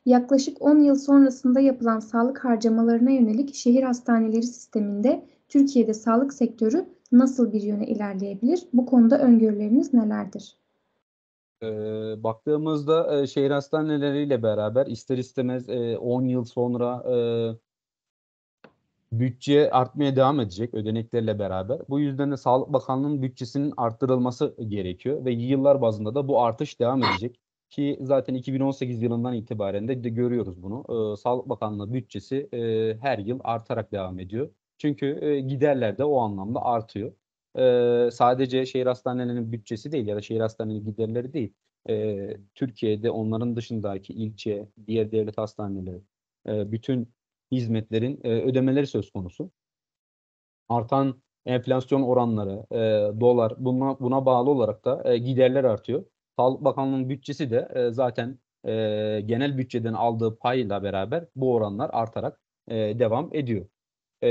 Yaklaşık 10 yıl sonrasında yapılan sağlık harcamalarına yönelik şehir hastaneleri sisteminde Türkiye'de sağlık sektörü nasıl bir yöne ilerleyebilir? Bu konuda öngörüleriniz nelerdir? Ee, baktığımızda e, şehir hastaneleriyle beraber ister istemez e, 10 yıl sonra e, bütçe artmaya devam edecek ödeneklerle beraber. Bu yüzden de Sağlık Bakanlığı'nın bütçesinin arttırılması gerekiyor ve yıllar bazında da bu artış devam edecek. Ki zaten 2018 yılından itibaren de, de görüyoruz bunu. Ee, Sağlık Bakanlığı bütçesi e, her yıl artarak devam ediyor. Çünkü e, giderler de o anlamda artıyor. Ee, sadece şehir hastanelerinin bütçesi değil ya da şehir hastanelerinin giderleri değil. Ee, Türkiye'de onların dışındaki ilçe, diğer devlet hastaneleri, e, bütün hizmetlerin e, ödemeleri söz konusu. Artan enflasyon oranları, e, dolar buna, buna bağlı olarak da e, giderler artıyor. Sağlık Bakanlığı'nın bütçesi de e, zaten e, genel bütçeden aldığı payla beraber bu oranlar artarak e, devam ediyor. E,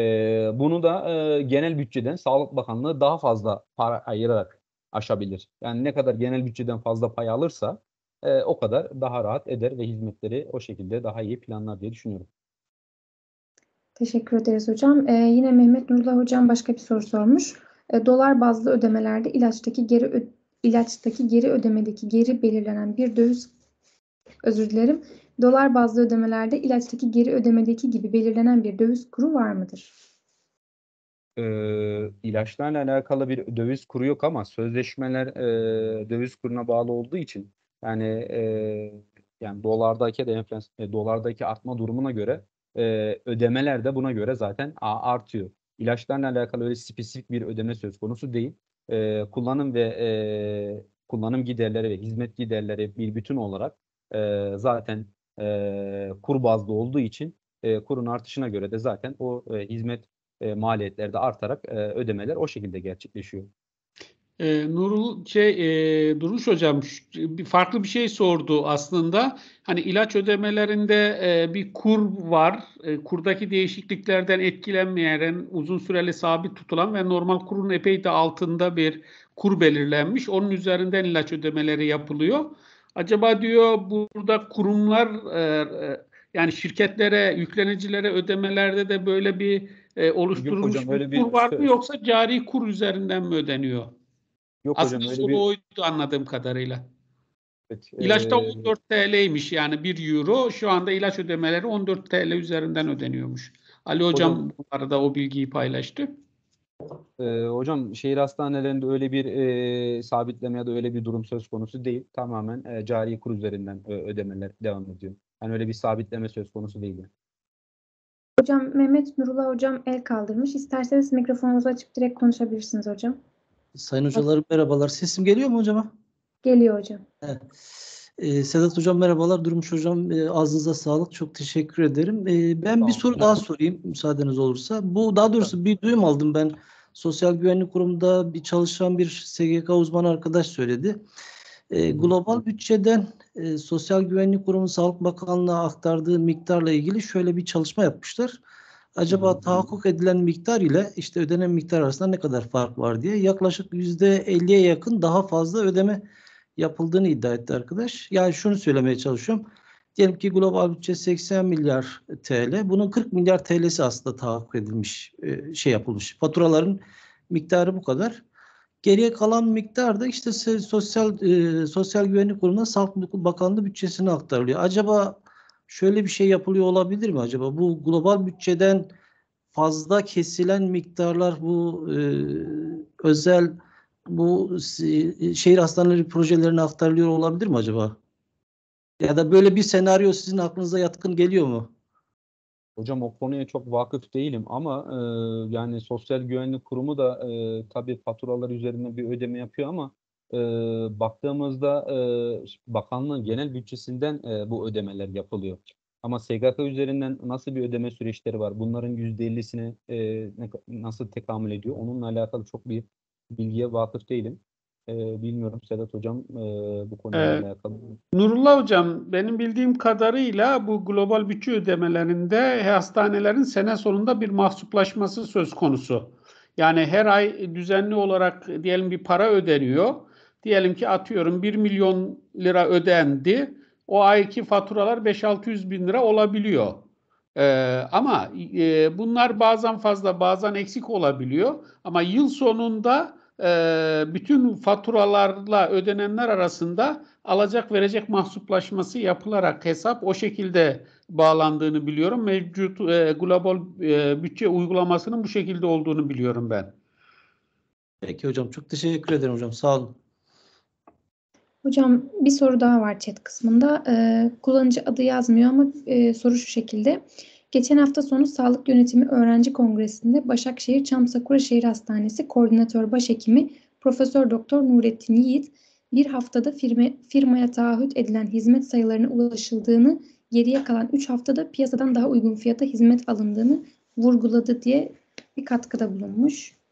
bunu da e, genel bütçeden Sağlık Bakanlığı daha fazla para ayırarak aşabilir. Yani ne kadar genel bütçeden fazla pay alırsa e, o kadar daha rahat eder ve hizmetleri o şekilde daha iyi planlar diye düşünüyorum. Teşekkür ederiz hocam. Ee, yine Mehmet Nurullah hocam başka bir soru sormuş. Ee, dolar bazlı ödemelerde ilaçtaki geri ilaçtaki geri ödemedeki geri belirlenen bir döviz özür dilerim. Dolar bazlı ödemelerde ilaçtaki geri ödemedeki gibi belirlenen bir döviz kuru var mıdır? e, ilaçlarla alakalı bir döviz kuru yok ama sözleşmeler e, döviz kuruna bağlı olduğu için yani e, yani dolardaki de enflasyon e, dolardaki artma durumuna göre e, ödemeler de buna göre zaten a- artıyor. İlaçlarla alakalı öyle spesifik bir ödeme söz konusu değil. E, kullanım ve e, kullanım giderleri ve hizmet giderleri bir bütün olarak e, zaten e, kur bazlı olduğu için e, kurun artışına göre de zaten o e, hizmet e, maliyetler de artarak e, ödemeler o şekilde gerçekleşiyor. E, Nurul şey e, Duruş hocam bir farklı bir şey sordu aslında. Hani ilaç ödemelerinde e, bir kur var. E, kurdaki değişikliklerden etkilenmeyen, uzun süreli sabit tutulan ve normal kurun epey de altında bir kur belirlenmiş. Onun üzerinden ilaç ödemeleri yapılıyor. Acaba diyor burada kurumlar e, e, yani şirketlere, yüklenicilere ödemelerde de böyle bir e, oluşturulmuş hocam, bir kur var mı sö- yoksa cari kur üzerinden mi ödeniyor? Yok Aslında hocam bir oydu anladığım kadarıyla. evet, İlaçta e, 14 TL'ymiş yani 1 euro. Şu anda ilaç ödemeleri 14 TL üzerinden ödeniyormuş. Ali hocam, Hocam- bu arada o bilgiyi paylaştı. e, hocam şehir hastanelerinde öyle bir e, sabitleme ya da öyle bir durum söz konusu değil. Tamamen e, cari kur üzerinden e, ödemeler devam ediyor. Yani öyle bir sabitleme söz konusu değil. yani. Hocam Mehmet Nurullah hocam el kaldırmış. İsterseniz mikrofonunuzu açıp direkt konuşabilirsiniz hocam. Sayın hocalarım merhabalar. Sesim geliyor mu hocama? Geliyor hocam. Ee, Sedat hocam merhabalar. Durmuş hocam e, ağzınıza sağlık. Çok teşekkür ederim. Ee, ben Sağ bir soru daha sorayım müsaadeniz olursa. Bu daha doğrusu bir duyum aldım ben. Sosyal Güvenlik Kurumu'nda bir çalışan bir SGK uzmanı arkadaş söyledi. Ee, global bütçeden e, Sosyal Güvenlik Kurumu Sağlık Bakanlığı'na aktardığı miktarla ilgili şöyle bir çalışma yapmışlar. Acaba tahakkuk edilen miktar ile işte ödenen miktar arasında ne kadar fark var diye yaklaşık %50'ye yakın daha fazla ödeme yapıldığını iddia etti arkadaş. Yani şunu söylemeye çalışıyorum. Diyelim ki global bütçe 80 milyar TL. Bunun 40 milyar TL'si aslında tahakkuk edilmiş, e, şey yapılmış. Faturaların miktarı bu kadar. Geriye kalan miktar da işte sosyal e, sosyal güvenlik kurumuna Sağlık Bakanlığı bütçesine aktarılıyor. Acaba şöyle bir şey yapılıyor olabilir mi acaba? Bu global bütçeden fazla kesilen miktarlar bu e, özel bu si- şehir hastaneleri projelerine aktarılıyor olabilir mi acaba? Ya da böyle bir senaryo sizin aklınıza yatkın geliyor mu? Hocam o konuya çok vakıf değilim ama e, yani Sosyal Güvenlik Kurumu da e, tabii faturalar üzerine bir ödeme yapıyor ama e, baktığımızda e, bakanlığın genel bütçesinden e, bu ödemeler yapılıyor. Ama SGK üzerinden nasıl bir ödeme süreçleri var? Bunların %50'sine e, nasıl tekamül ediyor? Onunla alakalı çok bir bilgiye vakıf değilim. E, bilmiyorum Sedat Hocam e, bu konuyla Evet. alakalı. Nurullah Hocam, benim bildiğim kadarıyla bu global bütçe ödemelerinde hastanelerin sene sonunda bir mahsuplaşması söz konusu. Yani her ay düzenli olarak diyelim bir para ödeniyor. Diyelim ki atıyorum 1 milyon lira ödendi. O ayki faturalar 5-600 bin lira olabiliyor. Ee, ama e, bunlar bazen fazla bazen eksik olabiliyor. Ama yıl sonunda e, bütün faturalarla ödenenler arasında alacak verecek mahsuplaşması yapılarak hesap o şekilde bağlandığını biliyorum. Mevcut e, global e, bütçe uygulamasının bu şekilde olduğunu biliyorum ben. Peki hocam çok teşekkür ederim hocam. Sağ olun. Hocam bir soru daha var chat kısmında. Ee, kullanıcı adı yazmıyor ama e, soru şu şekilde. Geçen hafta sonu Sağlık Yönetimi Öğrenci Kongresi'nde Başakşehir Çamsakura Şehir Hastanesi Koordinatör Başhekimi Profesör Doktor Nurettin Yiğit bir haftada firma, firmaya taahhüt edilen hizmet sayılarına ulaşıldığını, geriye kalan 3 haftada piyasadan daha uygun fiyata hizmet alındığını vurguladı diye bir katkıda bulunmuş.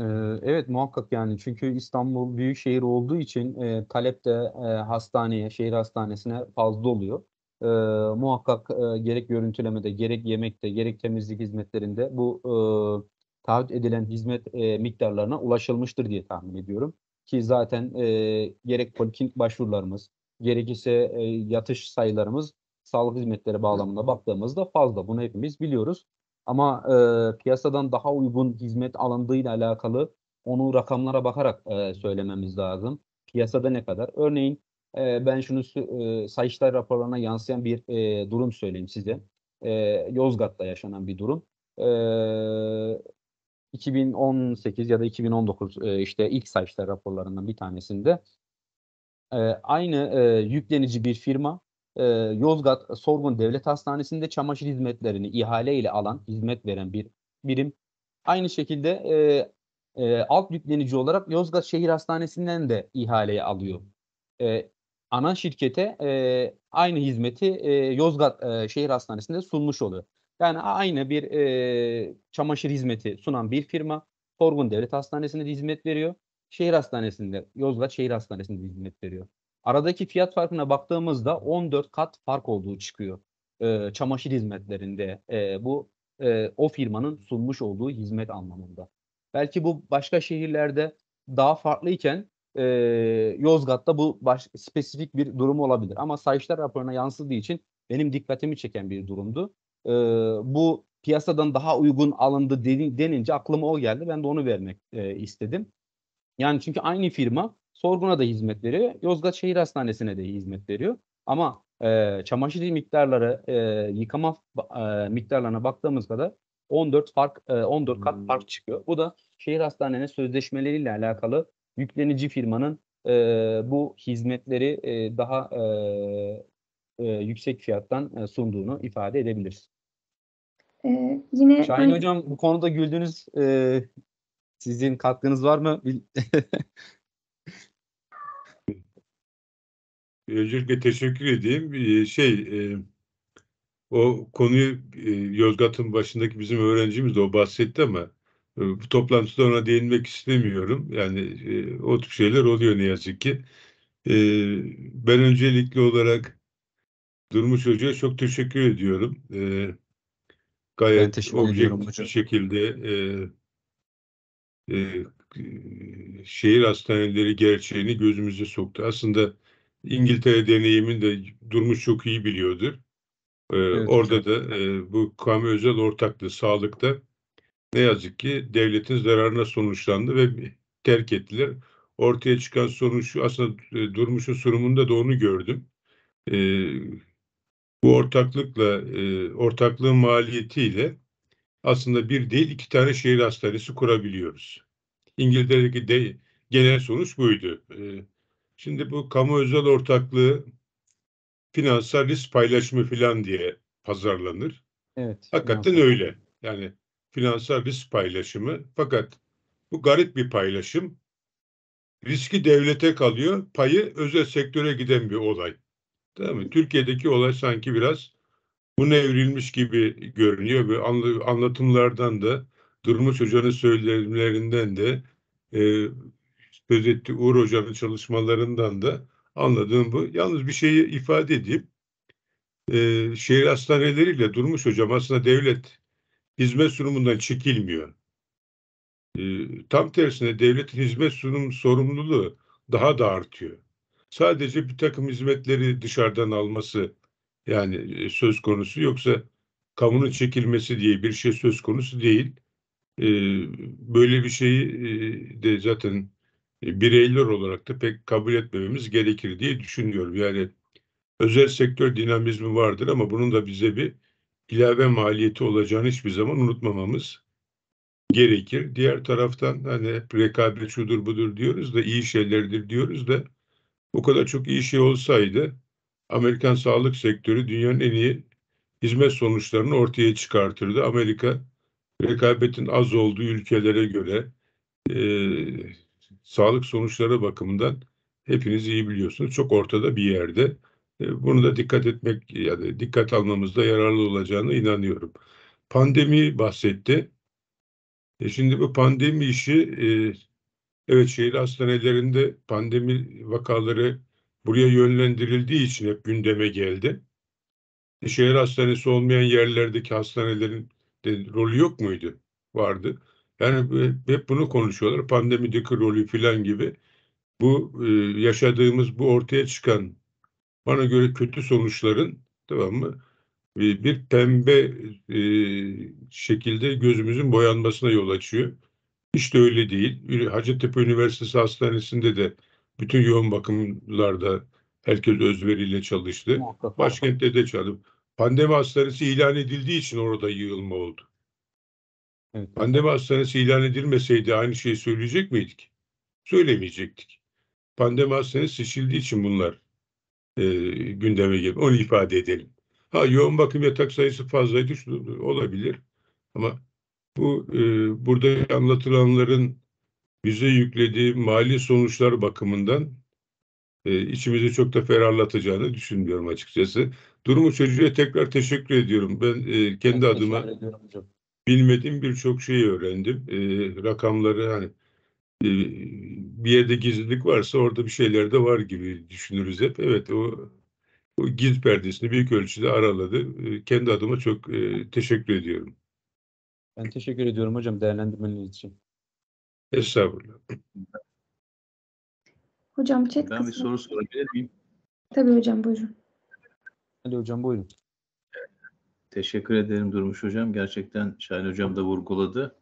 Ee, Evet muhakkak yani çünkü İstanbul büyük şehir olduğu için e, talep de e, hastaneye, şehir hastanesine fazla oluyor. Ee, muhakkak e, gerek görüntülemede, gerek yemekte, gerek temizlik hizmetlerinde bu e, taahhüt edilen hizmet e, miktarlarına ulaşılmıştır diye tahmin ediyorum. Ki zaten e, gerek poliklinik başvurularımız, gerekirse e, yatış sayılarımız sağlık hizmetleri bağlamında baktığımızda fazla. Bunu hepimiz biliyoruz. Ama e, piyasadan daha uygun hizmet alındığıyla alakalı onu rakamlara bakarak e, söylememiz lazım. Piyasada ne kadar? Örneğin e, ben şunu e, Sayıştay raporlarına yansıyan bir e, durum söyleyeyim size. E, Yozgat'ta yaşanan bir durum. E, 2018 ya da 2019 e, işte ilk Sayıştay raporlarından bir tanesinde e, aynı e, yüklenici bir firma e, Yozgat Sorgun Devlet Hastanesi'nde çamaşır hizmetlerini ihale ile alan, hizmet veren bir birim. Aynı şekilde e, e, alt yüklenici olarak Yozgat Şehir Hastanesi'nden de ihaleye alıyor. E, ana şirkete e, aynı hizmeti e, Yozgat e, Şehir Hastanesi'nde sunmuş oluyor. Yani aynı bir e, çamaşır hizmeti sunan bir firma Sorgun Devlet Hastanesi'nde de hizmet veriyor. Şehir Hastanesi'nde, Yozgat Şehir Hastanesi'nde de hizmet veriyor. Aradaki fiyat farkına baktığımızda 14 kat fark olduğu çıkıyor. Ee, çamaşır hizmetlerinde e, bu e, o firmanın sunmuş olduğu hizmet anlamında. Belki bu başka şehirlerde daha farklıyken e, Yozgat'ta bu baş, spesifik bir durum olabilir. Ama Sayıştay raporuna yansıdığı için benim dikkatimi çeken bir durumdu. E, bu piyasadan daha uygun alındı deni- denince aklıma o geldi. Ben de onu vermek e, istedim. Yani çünkü aynı firma Sorgun'a da hizmet veriyor. Yozgat Şehir Hastanesi'ne de hizmet veriyor. Ama e, çamaşır miktarları, e, yıkama e, miktarlarına baktığımız kadar 14 fark e, 14 kat fark çıkıyor. Bu da şehir hastanenin sözleşmeleriyle alakalı yüklenici firmanın e, bu hizmetleri e, daha e, e, yüksek fiyattan e, sunduğunu ifade edebiliriz. Ee, yine Şahin aynı- Hocam bu konuda güldüğünüz e, sizin katkınız var mı? Öncelikle teşekkür edeyim. Ee, Şey, e, o konuyu e, Yozgat'ın başındaki bizim öğrencimiz de o bahsetti ama e, bu toplantıda ona değinmek istemiyorum. Yani o tür şeyler oluyor ne yazık ki. Ben öncelikli olarak Durmuş Hoca'ya çok teşekkür ediyorum. Ben teşekkür ediyorum objektif bir şekilde e, şehir hastaneleri gerçeğini gözümüze soktu. Aslında İngiltere deneyimin de Durmuş çok iyi biliyordur. E, orada hocam. da e, bu kamu özel ortaklığı sağlıkta ne yazık ki devletin zararına sonuçlandı ve terk ettiler. Ortaya çıkan sonuç şu, aslında e, Durmuş'un sunumunda da onu gördüm. E, bu ortaklıkla, e, ortaklığın maliyetiyle aslında bir değil iki tane şehir hastanesi kurabiliyoruz. İngiltere'deki de genel sonuç buydu. E, şimdi bu kamu özel ortaklığı finansal risk paylaşımı falan diye pazarlanır. Evet. Hakikaten öyle. Yani finansal risk paylaşımı. Fakat bu garip bir paylaşım. Riski devlete kalıyor, payı özel sektöre giden bir olay. Değil mi? Türkiye'deki olay sanki biraz buna evrilmiş gibi görünüyor ve anla- anlatımlardan da Durmuş Hoca'nın söylemlerinden de e, söz etti Uğur Hoca'nın çalışmalarından da anladığım bu. Yalnız bir şeyi ifade edeyim. E, şehir hastaneleriyle Durmuş Hocam aslında devlet hizmet sunumundan çekilmiyor. E, tam tersine devletin hizmet sunum sorumluluğu daha da artıyor. Sadece bir takım hizmetleri dışarıdan alması yani e, söz konusu yoksa kamunun çekilmesi diye bir şey söz konusu değil. E, böyle bir şeyi e, de zaten bireyler olarak da pek kabul etmememiz gerekir diye düşünüyorum. Yani özel sektör dinamizmi vardır ama bunun da bize bir ilave maliyeti olacağını hiçbir zaman unutmamamız gerekir. Diğer taraftan hani rekabet şudur budur diyoruz da iyi şeylerdir diyoruz da bu kadar çok iyi şey olsaydı Amerikan sağlık sektörü dünyanın en iyi hizmet sonuçlarını ortaya çıkartırdı. Amerika rekabetin az olduğu ülkelere göre e, sağlık sonuçları bakımından hepiniz iyi biliyorsunuz. Çok ortada bir yerde. E, bunu da dikkat etmek ya da dikkat almamızda yararlı olacağına inanıyorum. Pandemi bahsetti. E şimdi bu pandemi işi e, evet şehir hastanelerinde pandemi vakaları buraya yönlendirildiği için hep gündeme geldi. E, şehir hastanesi olmayan yerlerdeki hastanelerin de rolü yok muydu? Vardı. Yani hep bunu konuşuyorlar. Pandemideki rolü filan gibi. Bu e, yaşadığımız bu ortaya çıkan bana göre kötü sonuçların tamam mı? e, bir pembe e, şekilde gözümüzün boyanmasına yol açıyor. Hiç de öyle değil. Hacettepe Üniversitesi Hastanesi'nde de bütün yoğun bakımlarda herkes özveriyle çalıştı. Başkentte de çalıştı. Pandemi hastanesi ilan edildiği için orada yığılma oldu. Evet. Pandemi hastanesi ilan edilmeseydi aynı şeyi söyleyecek miydik? Söylemeyecektik. Pandemi hastanesi seçildiği için bunlar e, gündeme geldi. Onu ifade edelim. Ha yoğun bakım yatak sayısı fazlaydı şu olabilir. Ama bu e, burada anlatılanların bize yüklediği mali sonuçlar bakımından e, içimizi çok da ferahlatacağını düşünmüyorum açıkçası. Durumu çocuğa tekrar teşekkür ediyorum. Ben e, kendi Ben adıma. Bilmediğim birçok şeyi öğrendim. E, rakamları hani e, bir yerde gizlilik varsa orada bir şeyler de var gibi düşünürüz hep. Evet o, o gizli perdesini büyük ölçüde araladı. E, kendi adıma çok e, teşekkür ediyorum. Ben teşekkür ediyorum hocam değerlendirmeniz için. Estağfurullah. Hocam chat Ben bir kısmı. soru sorabilir miyim? Tabii hocam buyurun. Ali hocam buyurun. Teşekkür ederim Durmuş Hocam. Gerçekten Şahin Hocam da vurguladı.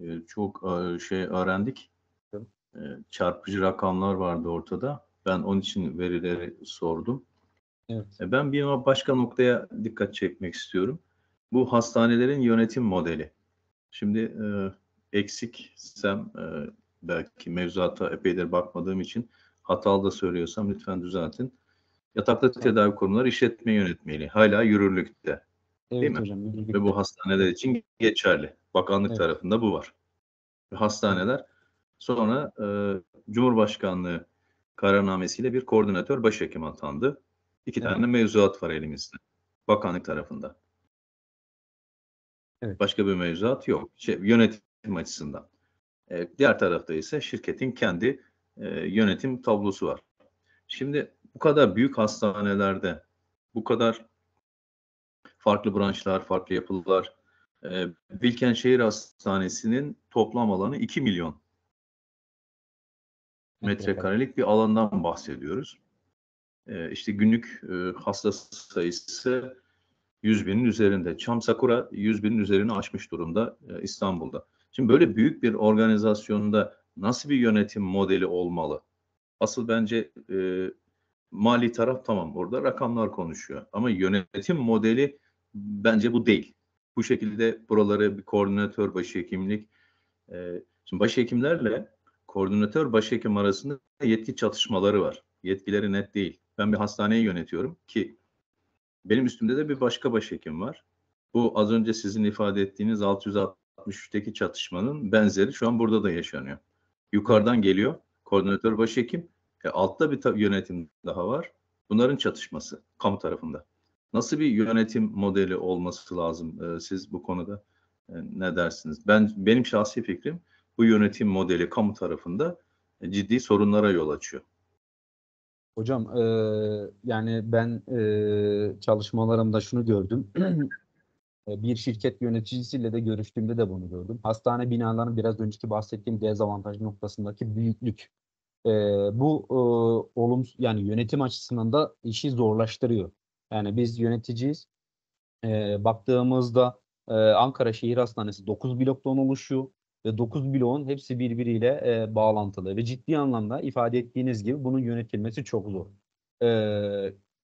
Ee, Çok e, şey öğrendik. Ee, Çarpıcı rakamlar vardı ortada. Ben onun için verileri sordum. Evet. E, Ben bir başka noktaya dikkat çekmek istiyorum. Bu hastanelerin yönetim modeli. Şimdi e, eksiksem e, belki mevzuata epeydir bakmadığım için hatalı da söylüyorsam lütfen düzeltin. Yataklı tedavi kurumları işletme yönetmeliği hala yürürlükte Evet mi? hocam. ve bu hastaneler için geçerli. Bakanlık Evet. tarafında bu var. Ve hastaneler sonra e, Cumhurbaşkanlığı kararnamesiyle bir koordinatör başhekim atandı. İki Evet. tane mevzuat var elimizde. Bakanlık tarafında. Evet. Başka bir mevzuat yok. Şey, yönetim açısından. E, diğer tarafta ise şirketin kendi e, yönetim tablosu var. Şimdi bu kadar büyük hastanelerde bu kadar farklı branşlar, farklı yapılar, E, Bilkent Şehir Hastanesi'nin toplam alanı 2 milyon metrekarelik bir alandan bahsediyoruz. E, işte günlük e, hasta sayısı 100 binin üzerinde. Çam Sakura 100 binin üzerini aşmış durumda e, İstanbul'da. Şimdi böyle büyük bir organizasyonda nasıl bir yönetim modeli olmalı? Asıl bence e, mali taraf tamam burada rakamlar konuşuyor. Ama yönetim modeli bence bu değil. Bu şekilde buraları bir koordinatör başhekimlik e, şimdi başhekimlerle koordinatör başhekim arasında yetki çatışmaları var. Yetkileri net değil. Ben bir hastaneyi yönetiyorum ki benim üstümde de bir başka başhekim var. Bu az önce sizin ifade ettiğiniz 663'teki çatışmanın benzeri şu an burada da yaşanıyor. Yukarıdan geliyor koordinatör başhekim. E, altta bir yönetim daha var. Bunların çatışması kamu tarafında. Nasıl bir yönetim modeli olması lazım? E, siz bu konuda e, ne dersiniz? Ben benim şahsi fikrim bu yönetim modeli kamu tarafında e, ciddi sorunlara yol açıyor. Hocam eee, yani ben eee, çalışmalarımda şunu gördüm. E, Bir şirket yöneticisiyle de görüştüğümde de bunu gördüm. Hastane binalarının biraz önceki bahsettiğim dezavantaj noktasındaki büyüklük. Eee, bu eee, olumsuz yani yönetim açısından da işi zorlaştırıyor. Yani biz yöneticiyiz. Eee, baktığımızda eee, Ankara Şehir Hastanesi 9 bloktan oluşuyor ve 9 bloğun hepsi birbiriyle e, bağlantılı ve ciddi anlamda ifade ettiğiniz gibi bunun yönetilmesi çok zor. E,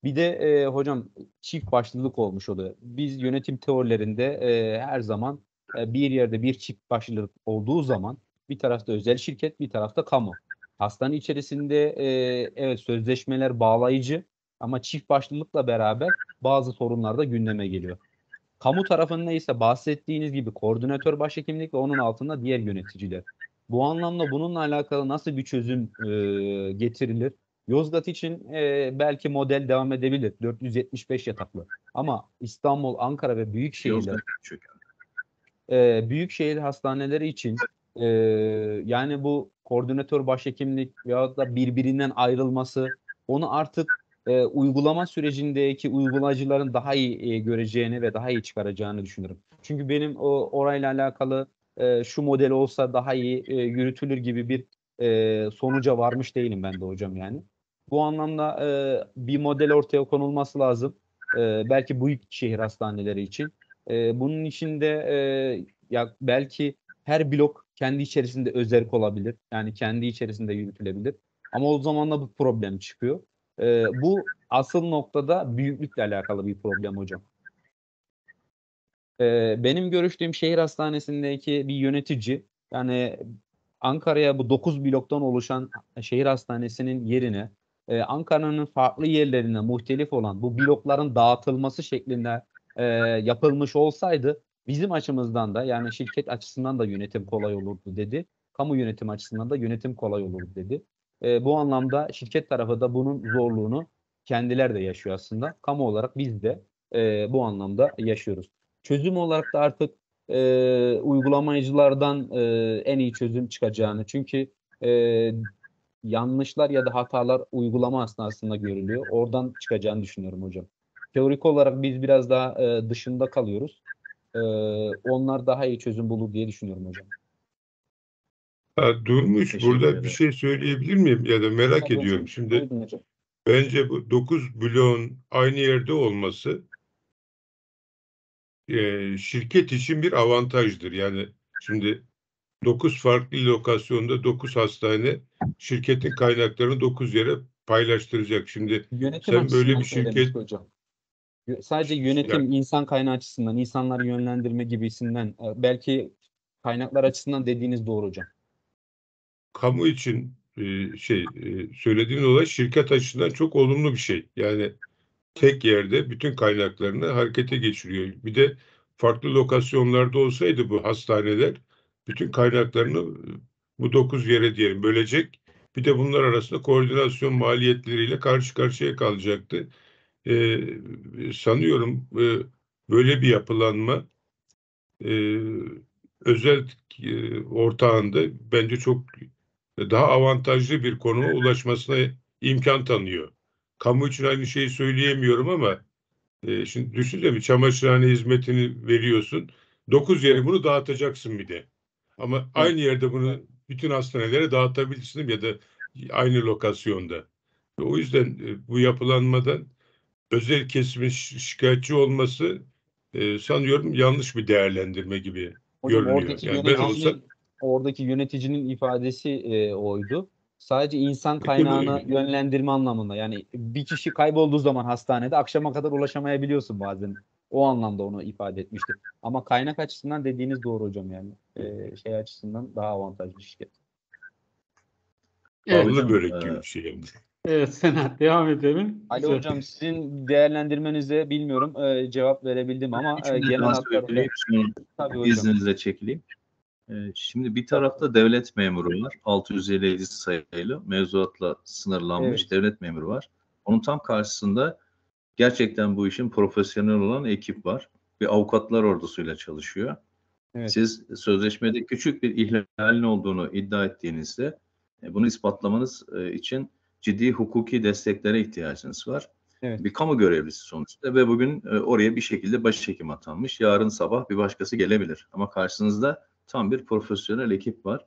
bir de e, hocam çift başlılık olmuş oluyor. Biz yönetim teorilerinde e, her zaman e, bir yerde bir çift başlılık olduğu zaman bir tarafta özel şirket bir tarafta kamu. Hastane içerisinde e, evet sözleşmeler bağlayıcı ama çift başlılıkla beraber bazı sorunlar da gündeme geliyor. Kamu tarafında ise bahsettiğiniz gibi koordinatör başhekimlik ve onun altında diğer yöneticiler. Bu anlamda bununla alakalı nasıl bir çözüm e, getirilir? Yozgat için e, belki model devam edebilir. 475 yataklı. Ama İstanbul, Ankara ve büyük şehirler e, büyük şehir hastaneleri için e, yani bu koordinatör başhekimlik veyahut da birbirinden ayrılması onu artık e, uygulama sürecindeki uygulayıcıların daha iyi e, göreceğini ve daha iyi çıkaracağını düşünüyorum. Çünkü benim o orayla alakalı e, şu model olsa daha iyi e, yürütülür gibi bir e, sonuca varmış değilim ben de hocam yani. Bu anlamda e, bir model ortaya konulması lazım. E, belki büyük şehir hastaneleri için. E, bunun içinde e, ya belki her blok kendi içerisinde özerk olabilir. Yani kendi içerisinde yürütülebilir. Ama o zaman da bu problem çıkıyor. E, bu asıl noktada büyüklükle alakalı bir problem hocam. E, benim görüştüğüm şehir hastanesindeki bir yönetici yani Ankara'ya bu 9 bloktan oluşan şehir hastanesinin yerine e, Ankara'nın farklı yerlerine muhtelif olan bu blokların dağıtılması şeklinde e, yapılmış olsaydı bizim açımızdan da yani şirket açısından da yönetim kolay olurdu dedi. Kamu yönetim açısından da yönetim kolay olurdu dedi. E, bu anlamda şirket tarafı da bunun zorluğunu kendiler de yaşıyor aslında. Kamu olarak biz de e, bu anlamda yaşıyoruz. Çözüm olarak da artık e, uygulamacılardan e, en iyi çözüm çıkacağını çünkü e, yanlışlar ya da hatalar uygulama esnasında görülüyor. Oradan çıkacağını düşünüyorum hocam. Teorik olarak biz biraz daha e, dışında kalıyoruz. E, onlar daha iyi çözüm bulur diye düşünüyorum hocam. Ha, Durmuş Teşekkür burada ederim. bir şey söyleyebilir miyim ya da merak Tabii ediyorum. hocam. Şimdi Buyurun hocam. bence bu 9 bloğun aynı yerde olması e, şirket için bir avantajdır. Yani şimdi 9 farklı lokasyonda 9 hastane şirketin kaynaklarını 9 yere paylaştıracak. Şimdi Yönetim Sen böyle bir şirket- hocam. Sadece yönetim, insan kaynağı açısından, insanları yönlendirme gibisinden, e, belki kaynaklar açısından dediğiniz doğru hocam. Kamu için e, şey e, olay şirket açısından çok olumlu bir şey. Yani tek yerde bütün kaynaklarını harekete geçiriyor. Bir de farklı lokasyonlarda olsaydı bu hastaneler bütün kaynaklarını e, bu dokuz yere diyelim bölecek. Bir de bunlar arasında koordinasyon maliyetleriyle karşı karşıya kalacaktı. E, sanıyorum e, böyle bir yapılanma e, özel e, ortağında bence çok daha avantajlı bir konuma ulaşmasına imkan tanıyor. Kamu için aynı şeyi söyleyemiyorum ama e, şimdi düşünsene bir çamaşırhane hizmetini veriyorsun. 9 yere bunu dağıtacaksın bir de. Ama aynı yerde bunu bütün hastanelere dağıtabilirsin ya da aynı lokasyonda. O yüzden e, bu yapılanmadan özel kesimin şi- şikayetçi olması e, sanıyorum yanlış bir değerlendirme gibi. Hocam görünüyor. Yani ben olsa- oradaki yöneticinin ifadesi e, oydu. Sadece insan kaynağına yönlendirme anlamında. Yani bir kişi kaybolduğu zaman hastanede akşama kadar ulaşamayabiliyorsun bazen. O anlamda onu ifade etmişti. Ama kaynak açısından dediğiniz doğru hocam yani. E, şey açısından daha avantajlı şirket. Evet, hocam, börek gibi bir şey. evet Senat devam edelim. Ali Güzel. hocam sizin değerlendirmenize bilmiyorum e, cevap verebildim ama e, genel hatlarıyla tabii hocam. izninizle çekileyim. Ee, Şimdi bir tarafta devlet memuru var. 657 sayılı mevzuatla sınırlanmış Evet. devlet memuru var. Onun tam karşısında gerçekten bu işin profesyonel olan ekip var. Bir avukatlar ordusuyla çalışıyor. Evet. Siz sözleşmede küçük bir ihlalin olduğunu iddia ettiğinizde e, bunu ispatlamanız e, için ciddi hukuki desteklere ihtiyacınız var. Evet. Bir kamu görevlisi sonuçta ve bugün e, oraya bir şekilde başhekim atanmış. Yarın sabah bir başkası gelebilir. Ama karşınızda tam bir profesyonel ekip var.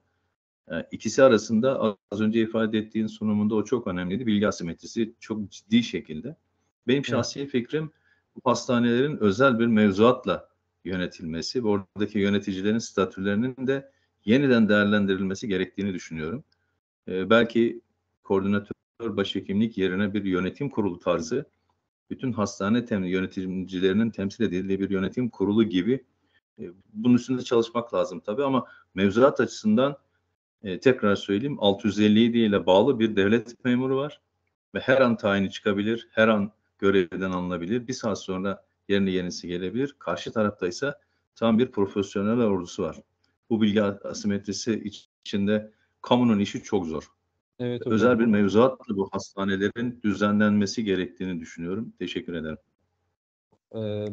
E, İkisi arasında az önce ifade ettiğin sunumunda o çok önemliydi. Bilgi asimetrisi çok ciddi şekilde. Benim şahsi fikrim bu hastanelerin özel bir mevzuatla yönetilmesi ve oradaki yöneticilerin statülerinin de yeniden değerlendirilmesi gerektiğini düşünüyorum. Ee, belki koordinatör başhekimlik yerine bir yönetim kurulu tarzı bütün hastane tem yöneticilerinin temsil edildiği bir yönetim kurulu gibi e, bunun üstünde çalışmak lazım tabii ama mevzuat açısından e, tekrar söyleyeyim 657 ile bağlı bir devlet memuru var ve her an tayini çıkabilir, her an görevden alınabilir. Bir saat sonra yerine yenisi gelebilir. Karşı tarafta ise tam bir profesyonel ordusu var. Bu bilgi asimetrisi içinde kamunun işi çok zor. Evet hocam. Özel bir mevzuatla bu hastanelerin düzenlenmesi gerektiğini düşünüyorum. Teşekkür ederim.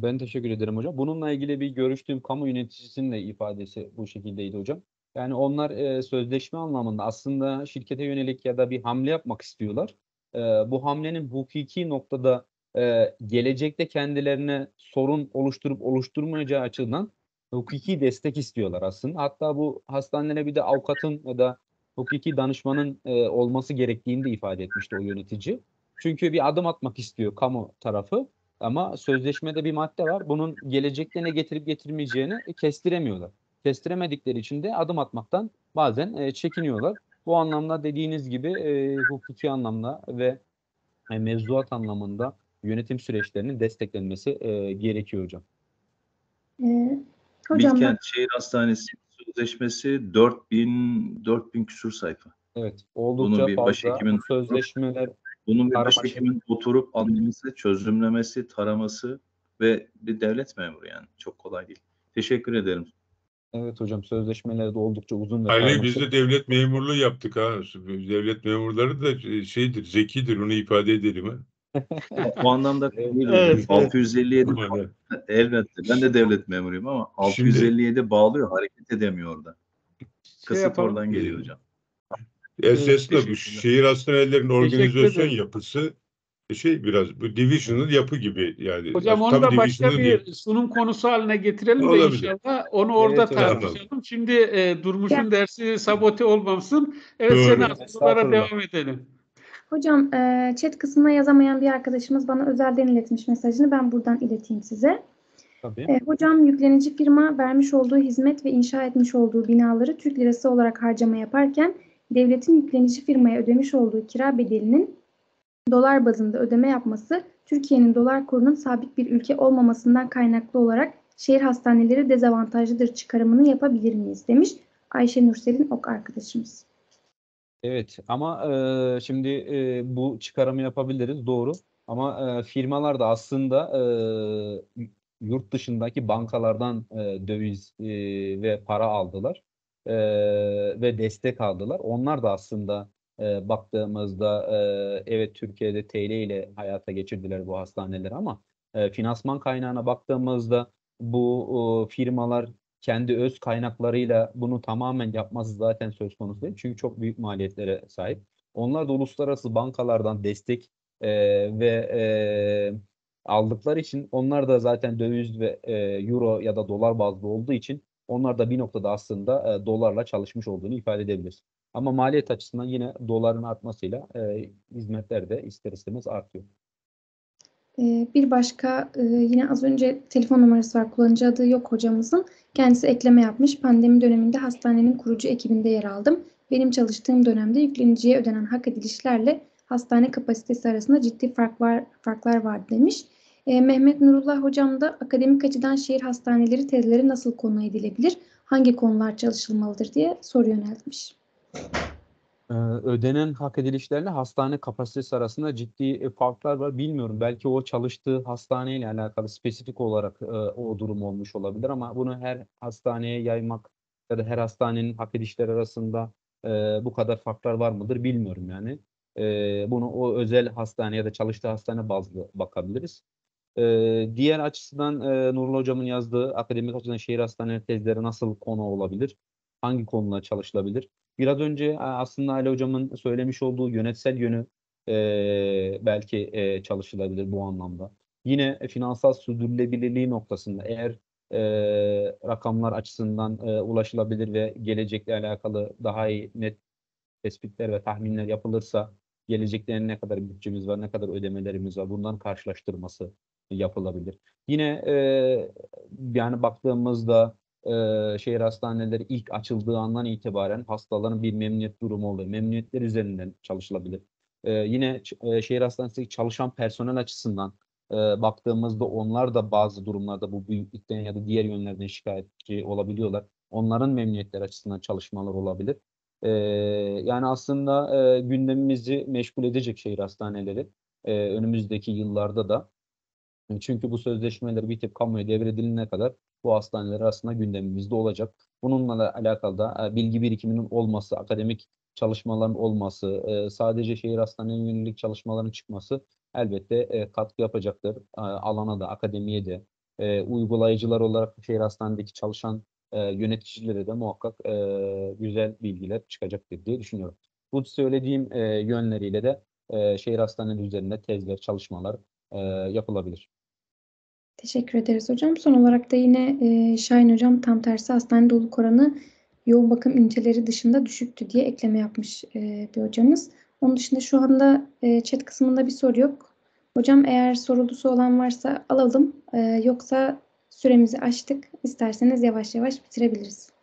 Ben teşekkür ederim hocam. Bununla ilgili bir görüştüğüm kamu yöneticisinin de ifadesi bu şekildeydi hocam. Yani onlar e, sözleşme anlamında aslında şirkete yönelik ya da bir hamle yapmak istiyorlar. E, bu hamlenin hukuki noktada e, gelecekte kendilerine sorun oluşturup oluşturmayacağı açıdan hukuki destek istiyorlar aslında. Hatta bu hastanelere bir de avukatın ya da hukuki danışmanın e, olması gerektiğini de ifade etmişti o yönetici. Çünkü bir adım atmak istiyor kamu tarafı. Ama sözleşmede bir madde var. Bunun gelecekte ne getirip getirmeyeceğini kestiremiyorlar. Kestiremedikleri için de adım atmaktan bazen e, çekiniyorlar. Bu anlamda dediğiniz gibi e, hukuki anlamda ve e, mevzuat anlamında yönetim süreçlerinin desteklenmesi e, gerekiyor hocam. Ee, hocam ben- Bilkent Şehir Hastanesi Sözleşmesi 4000 4000 küsur sayfa. Evet, oldukça bir fazla sözleşmeler Bunun bir başhekimin oturup anlaması, çözümlemesi, taraması ve bir devlet memuru yani. Çok kolay değil. Teşekkür ederim. Evet hocam sözleşmeleri de oldukça uzun karmaşık. biz de devlet memurluğu yaptık ha. Devlet memurları da şeydir, zekidir. Onu ifade edelim ha. Bu anlamda Evet, hocam. 657 Ama da- elbette. Ben de devlet memuruyum ama 657 bağlıyor, hareket edemiyor orada. Kısıt yapalım. oradan geliyor hocam. Esasında bu şehir hastanelerinin organizasyon yapısı şey biraz bu divisional yapı gibi yani. Hocam onu da başka bir sunum konusu haline getirelim de Olabilir. inşallah onu orada Evet, tartışalım. Şimdi e, Durmuş'un dersi sabote olmasın. Evet Doğru. Sorulara Estağfurullah. devam edelim. Hocam e, chat kısmına yazamayan bir arkadaşımız bana özelden iletmiş mesajını. Ben buradan ileteyim size. Tabii. E, hocam yüklenici firma vermiş olduğu hizmet ve inşa etmiş olduğu binaları Türk lirası olarak harcama yaparken devletin yüklenici firmaya ödemiş olduğu kira bedelinin dolar bazında ödeme yapması Türkiye'nin dolar kurunun sabit bir ülke olmamasından kaynaklı olarak şehir hastaneleri dezavantajlıdır çıkarımını yapabilir miyiz demiş Ayşe Nursel'in ok arkadaşımız. Evet ama e, şimdi e, bu çıkarımı yapabiliriz doğru. Ama e, firmalar da aslında e, yurt dışındaki bankalardan e, döviz e, ve para aldılar E, ve destek aldılar. Onlar da aslında e, baktığımızda e, evet Türkiye'de TL ile hayata geçirdiler bu hastaneleri ama e, finansman kaynağına baktığımızda bu e, firmalar kendi öz kaynaklarıyla bunu tamamen yapması zaten söz konusu değil. Çünkü çok büyük maliyetlere sahip. Onlar da uluslararası bankalardan destek e, ve e, aldıkları için onlar da zaten döviz ve e, euro ya da dolar bazlı olduğu için onlar da bir noktada aslında e, dolarla çalışmış olduğunu ifade edebiliriz. Ama maliyet açısından yine doların artmasıyla e, hizmetler de ister istemez artıyor. Ee, Bir başka e, yine az önce telefon numarası var kullanıcı adı yok hocamızın. Kendisi ekleme yapmış. Pandemi döneminde hastanenin kurucu ekibinde yer aldım. Benim çalıştığım dönemde yükleniciye ödenen hak edilişlerle hastane kapasitesi arasında ciddi fark var, farklar vardı demiş. Ee, Mehmet Nurullah hocam da akademik açıdan şehir hastaneleri tezleri nasıl konu edilebilir? Hangi konular çalışılmalıdır diye soru yöneltmiş. Ee, ödenen hak edilişlerle hastane kapasitesi arasında ciddi e, farklar var. Bilmiyorum. Belki o çalıştığı hastaneyle alakalı spesifik olarak e, o durum olmuş olabilir ama bunu her hastaneye yaymak ya da her hastanenin hak edilişleri arasında e, bu kadar farklar var mıdır bilmiyorum yani. E, bunu o özel hastane ya da çalıştığı hastane bazlı bakabiliriz. E, diğer açısından e, Nurullah Hocam'ın yazdığı akademik açıdan şehir hastaneleri tezleri nasıl konu olabilir? Hangi konular çalışılabilir? Biraz önce aslında Ali Hocam'ın söylemiş olduğu yönetsel yönü e, belki e, çalışılabilir bu anlamda. Yine e, finansal sürdürülebilirliği noktasında eğer e, rakamlar açısından e, ulaşılabilir ve gelecekle alakalı daha iyi net tespitler ve tahminler yapılırsa gelecekte ne kadar bütçemiz var, ne kadar ödemelerimiz var bundan karşılaştırması yapılabilir. Yine e, yani baktığımızda e, şehir hastaneleri ilk açıldığı andan itibaren hastaların bir memnuniyet durumu oluyor. Memnuniyetler üzerinden çalışılabilir. E, yine e, şehir hastanesindeki çalışan personel açısından e, baktığımızda onlar da bazı durumlarda bu büyüklükten ya da diğer yönlerden şikayetçi olabiliyorlar. Onların memnuniyetler açısından çalışmalar olabilir. E, yani aslında e, gündemimizi meşgul edecek şehir hastaneleri e, önümüzdeki yıllarda da. Çünkü bu sözleşmeler bitip kamuya devredilene kadar bu hastaneler aslında gündemimizde olacak. Bununla da alakalı da e, bilgi birikiminin olması, akademik çalışmaların olması, e, sadece şehir hastanelerine yönelik çalışmaların çıkması elbette e, katkı yapacaktır. Alana da, akademiye de, uygulayıcılar olarak şehir hastanedeki çalışan yöneticilere de muhakkak güzel bilgiler çıkacaktır diye düşünüyorum. Bu söylediğim yönleriyle de şehir hastaneleri üzerinde tezler, çalışmalar e, yapılabilir. Teşekkür ederiz hocam. Son olarak da yine e, Şahin hocam tam tersi hastane doluluk oranı yoğun bakım üniteleri dışında düşüktü diye ekleme yapmış e, bir hocamız. Onun dışında şu anda e, chat kısmında bir soru yok. Hocam eğer sorulusu olan varsa alalım. E, yoksa süremizi aştık. İsterseniz yavaş yavaş bitirebiliriz.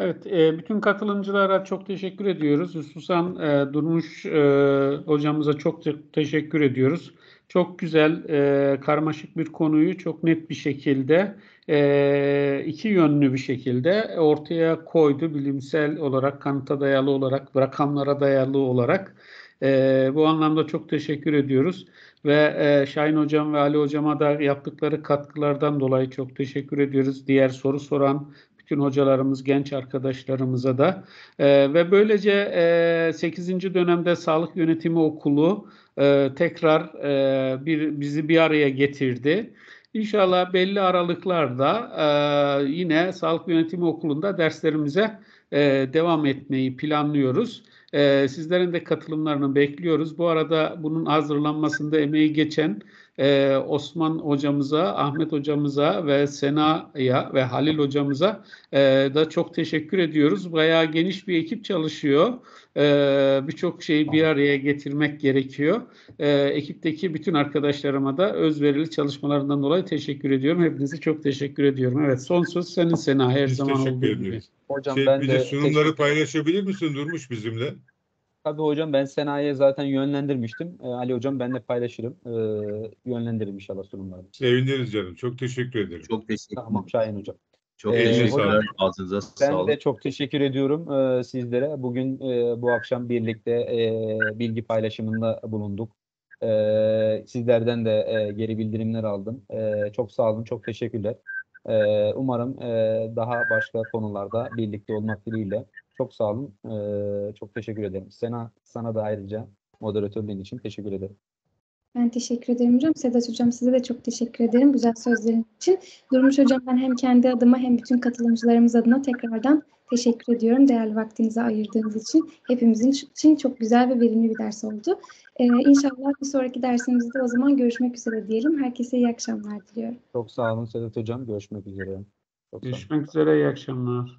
Evet, e, bütün katılımcılara çok teşekkür ediyoruz. Hususan e, Durmuş e, hocamıza çok te- teşekkür ediyoruz. Çok güzel, e, karmaşık bir konuyu çok net bir şekilde, e, iki yönlü bir şekilde ortaya koydu. Bilimsel olarak, kanıta dayalı olarak, rakamlara dayalı olarak. E, bu anlamda çok teşekkür ediyoruz. Ve e, Şahin Hocam ve Ali Hocama da yaptıkları katkılardan dolayı çok teşekkür ediyoruz. Diğer soru soran bütün hocalarımız, genç arkadaşlarımıza da. Ee, ve böylece e, 8. dönemde Sağlık Yönetimi Okulu e, tekrar e, bir bizi bir araya getirdi. İnşallah belli aralıklarda e, yine Sağlık Yönetimi Okulu'nda derslerimize e, devam etmeyi planlıyoruz. E, sizlerin de katılımlarını bekliyoruz. Bu arada bunun hazırlanmasında emeği geçen e, Osman hocamıza, Ahmet hocamıza ve Sena'ya ve Halil hocamıza e, da çok teşekkür ediyoruz. Bayağı geniş bir ekip çalışıyor. E, Birçok şeyi bir araya getirmek gerekiyor. E, ekipteki bütün arkadaşlarıma da özverili çalışmalarından dolayı teşekkür ediyorum. Hepinize çok teşekkür ediyorum. Evet son söz senin Sena her Biz zaman olduğu gibi. Hocam Şey, ben bir de de sunumları teşekkür- paylaşabilir misin Durmuş bizimle? Tabii hocam ben Sena'ya zaten yönlendirmiştim. Ee, Ali hocam ben de paylaşırım. Ee, yönlendiririm inşallah sunumları. Seviniriz canım. Çok teşekkür ederim. Çok teşekkür Tamam Şahin hocam. Çok Ee, teşekkürler. Ağzınıza Ben sağlık. de çok teşekkür ediyorum e, sizlere. Bugün e, bu akşam birlikte e, bilgi paylaşımında bulunduk. E, sizlerden de e, geri bildirimler aldım. E, çok sağ olun, çok teşekkürler. E, umarım e, daha başka konularda birlikte olmak dileğiyle. Çok sağ olun, e, çok teşekkür ederim. Sena, sana da ayrıca moderatörlüğün için teşekkür ederim. Ben teşekkür ederim hocam. Sedat hocam size de çok teşekkür ederim güzel sözlerin için. Durmuş hocam ben hem kendi adıma hem bütün katılımcılarımız adına tekrardan teşekkür ediyorum değerli vaktinizi ayırdığınız için. Hepimizin için çok güzel ve verimli bir ders oldu. Ee, inşallah bir sonraki dersimizde o zaman görüşmek üzere diyelim. Herkese iyi akşamlar diliyorum. Çok sağ olun Sedat Hocam. Görüşmek üzere. Çok sağ olun. Görüşmek üzere, iyi akşamlar.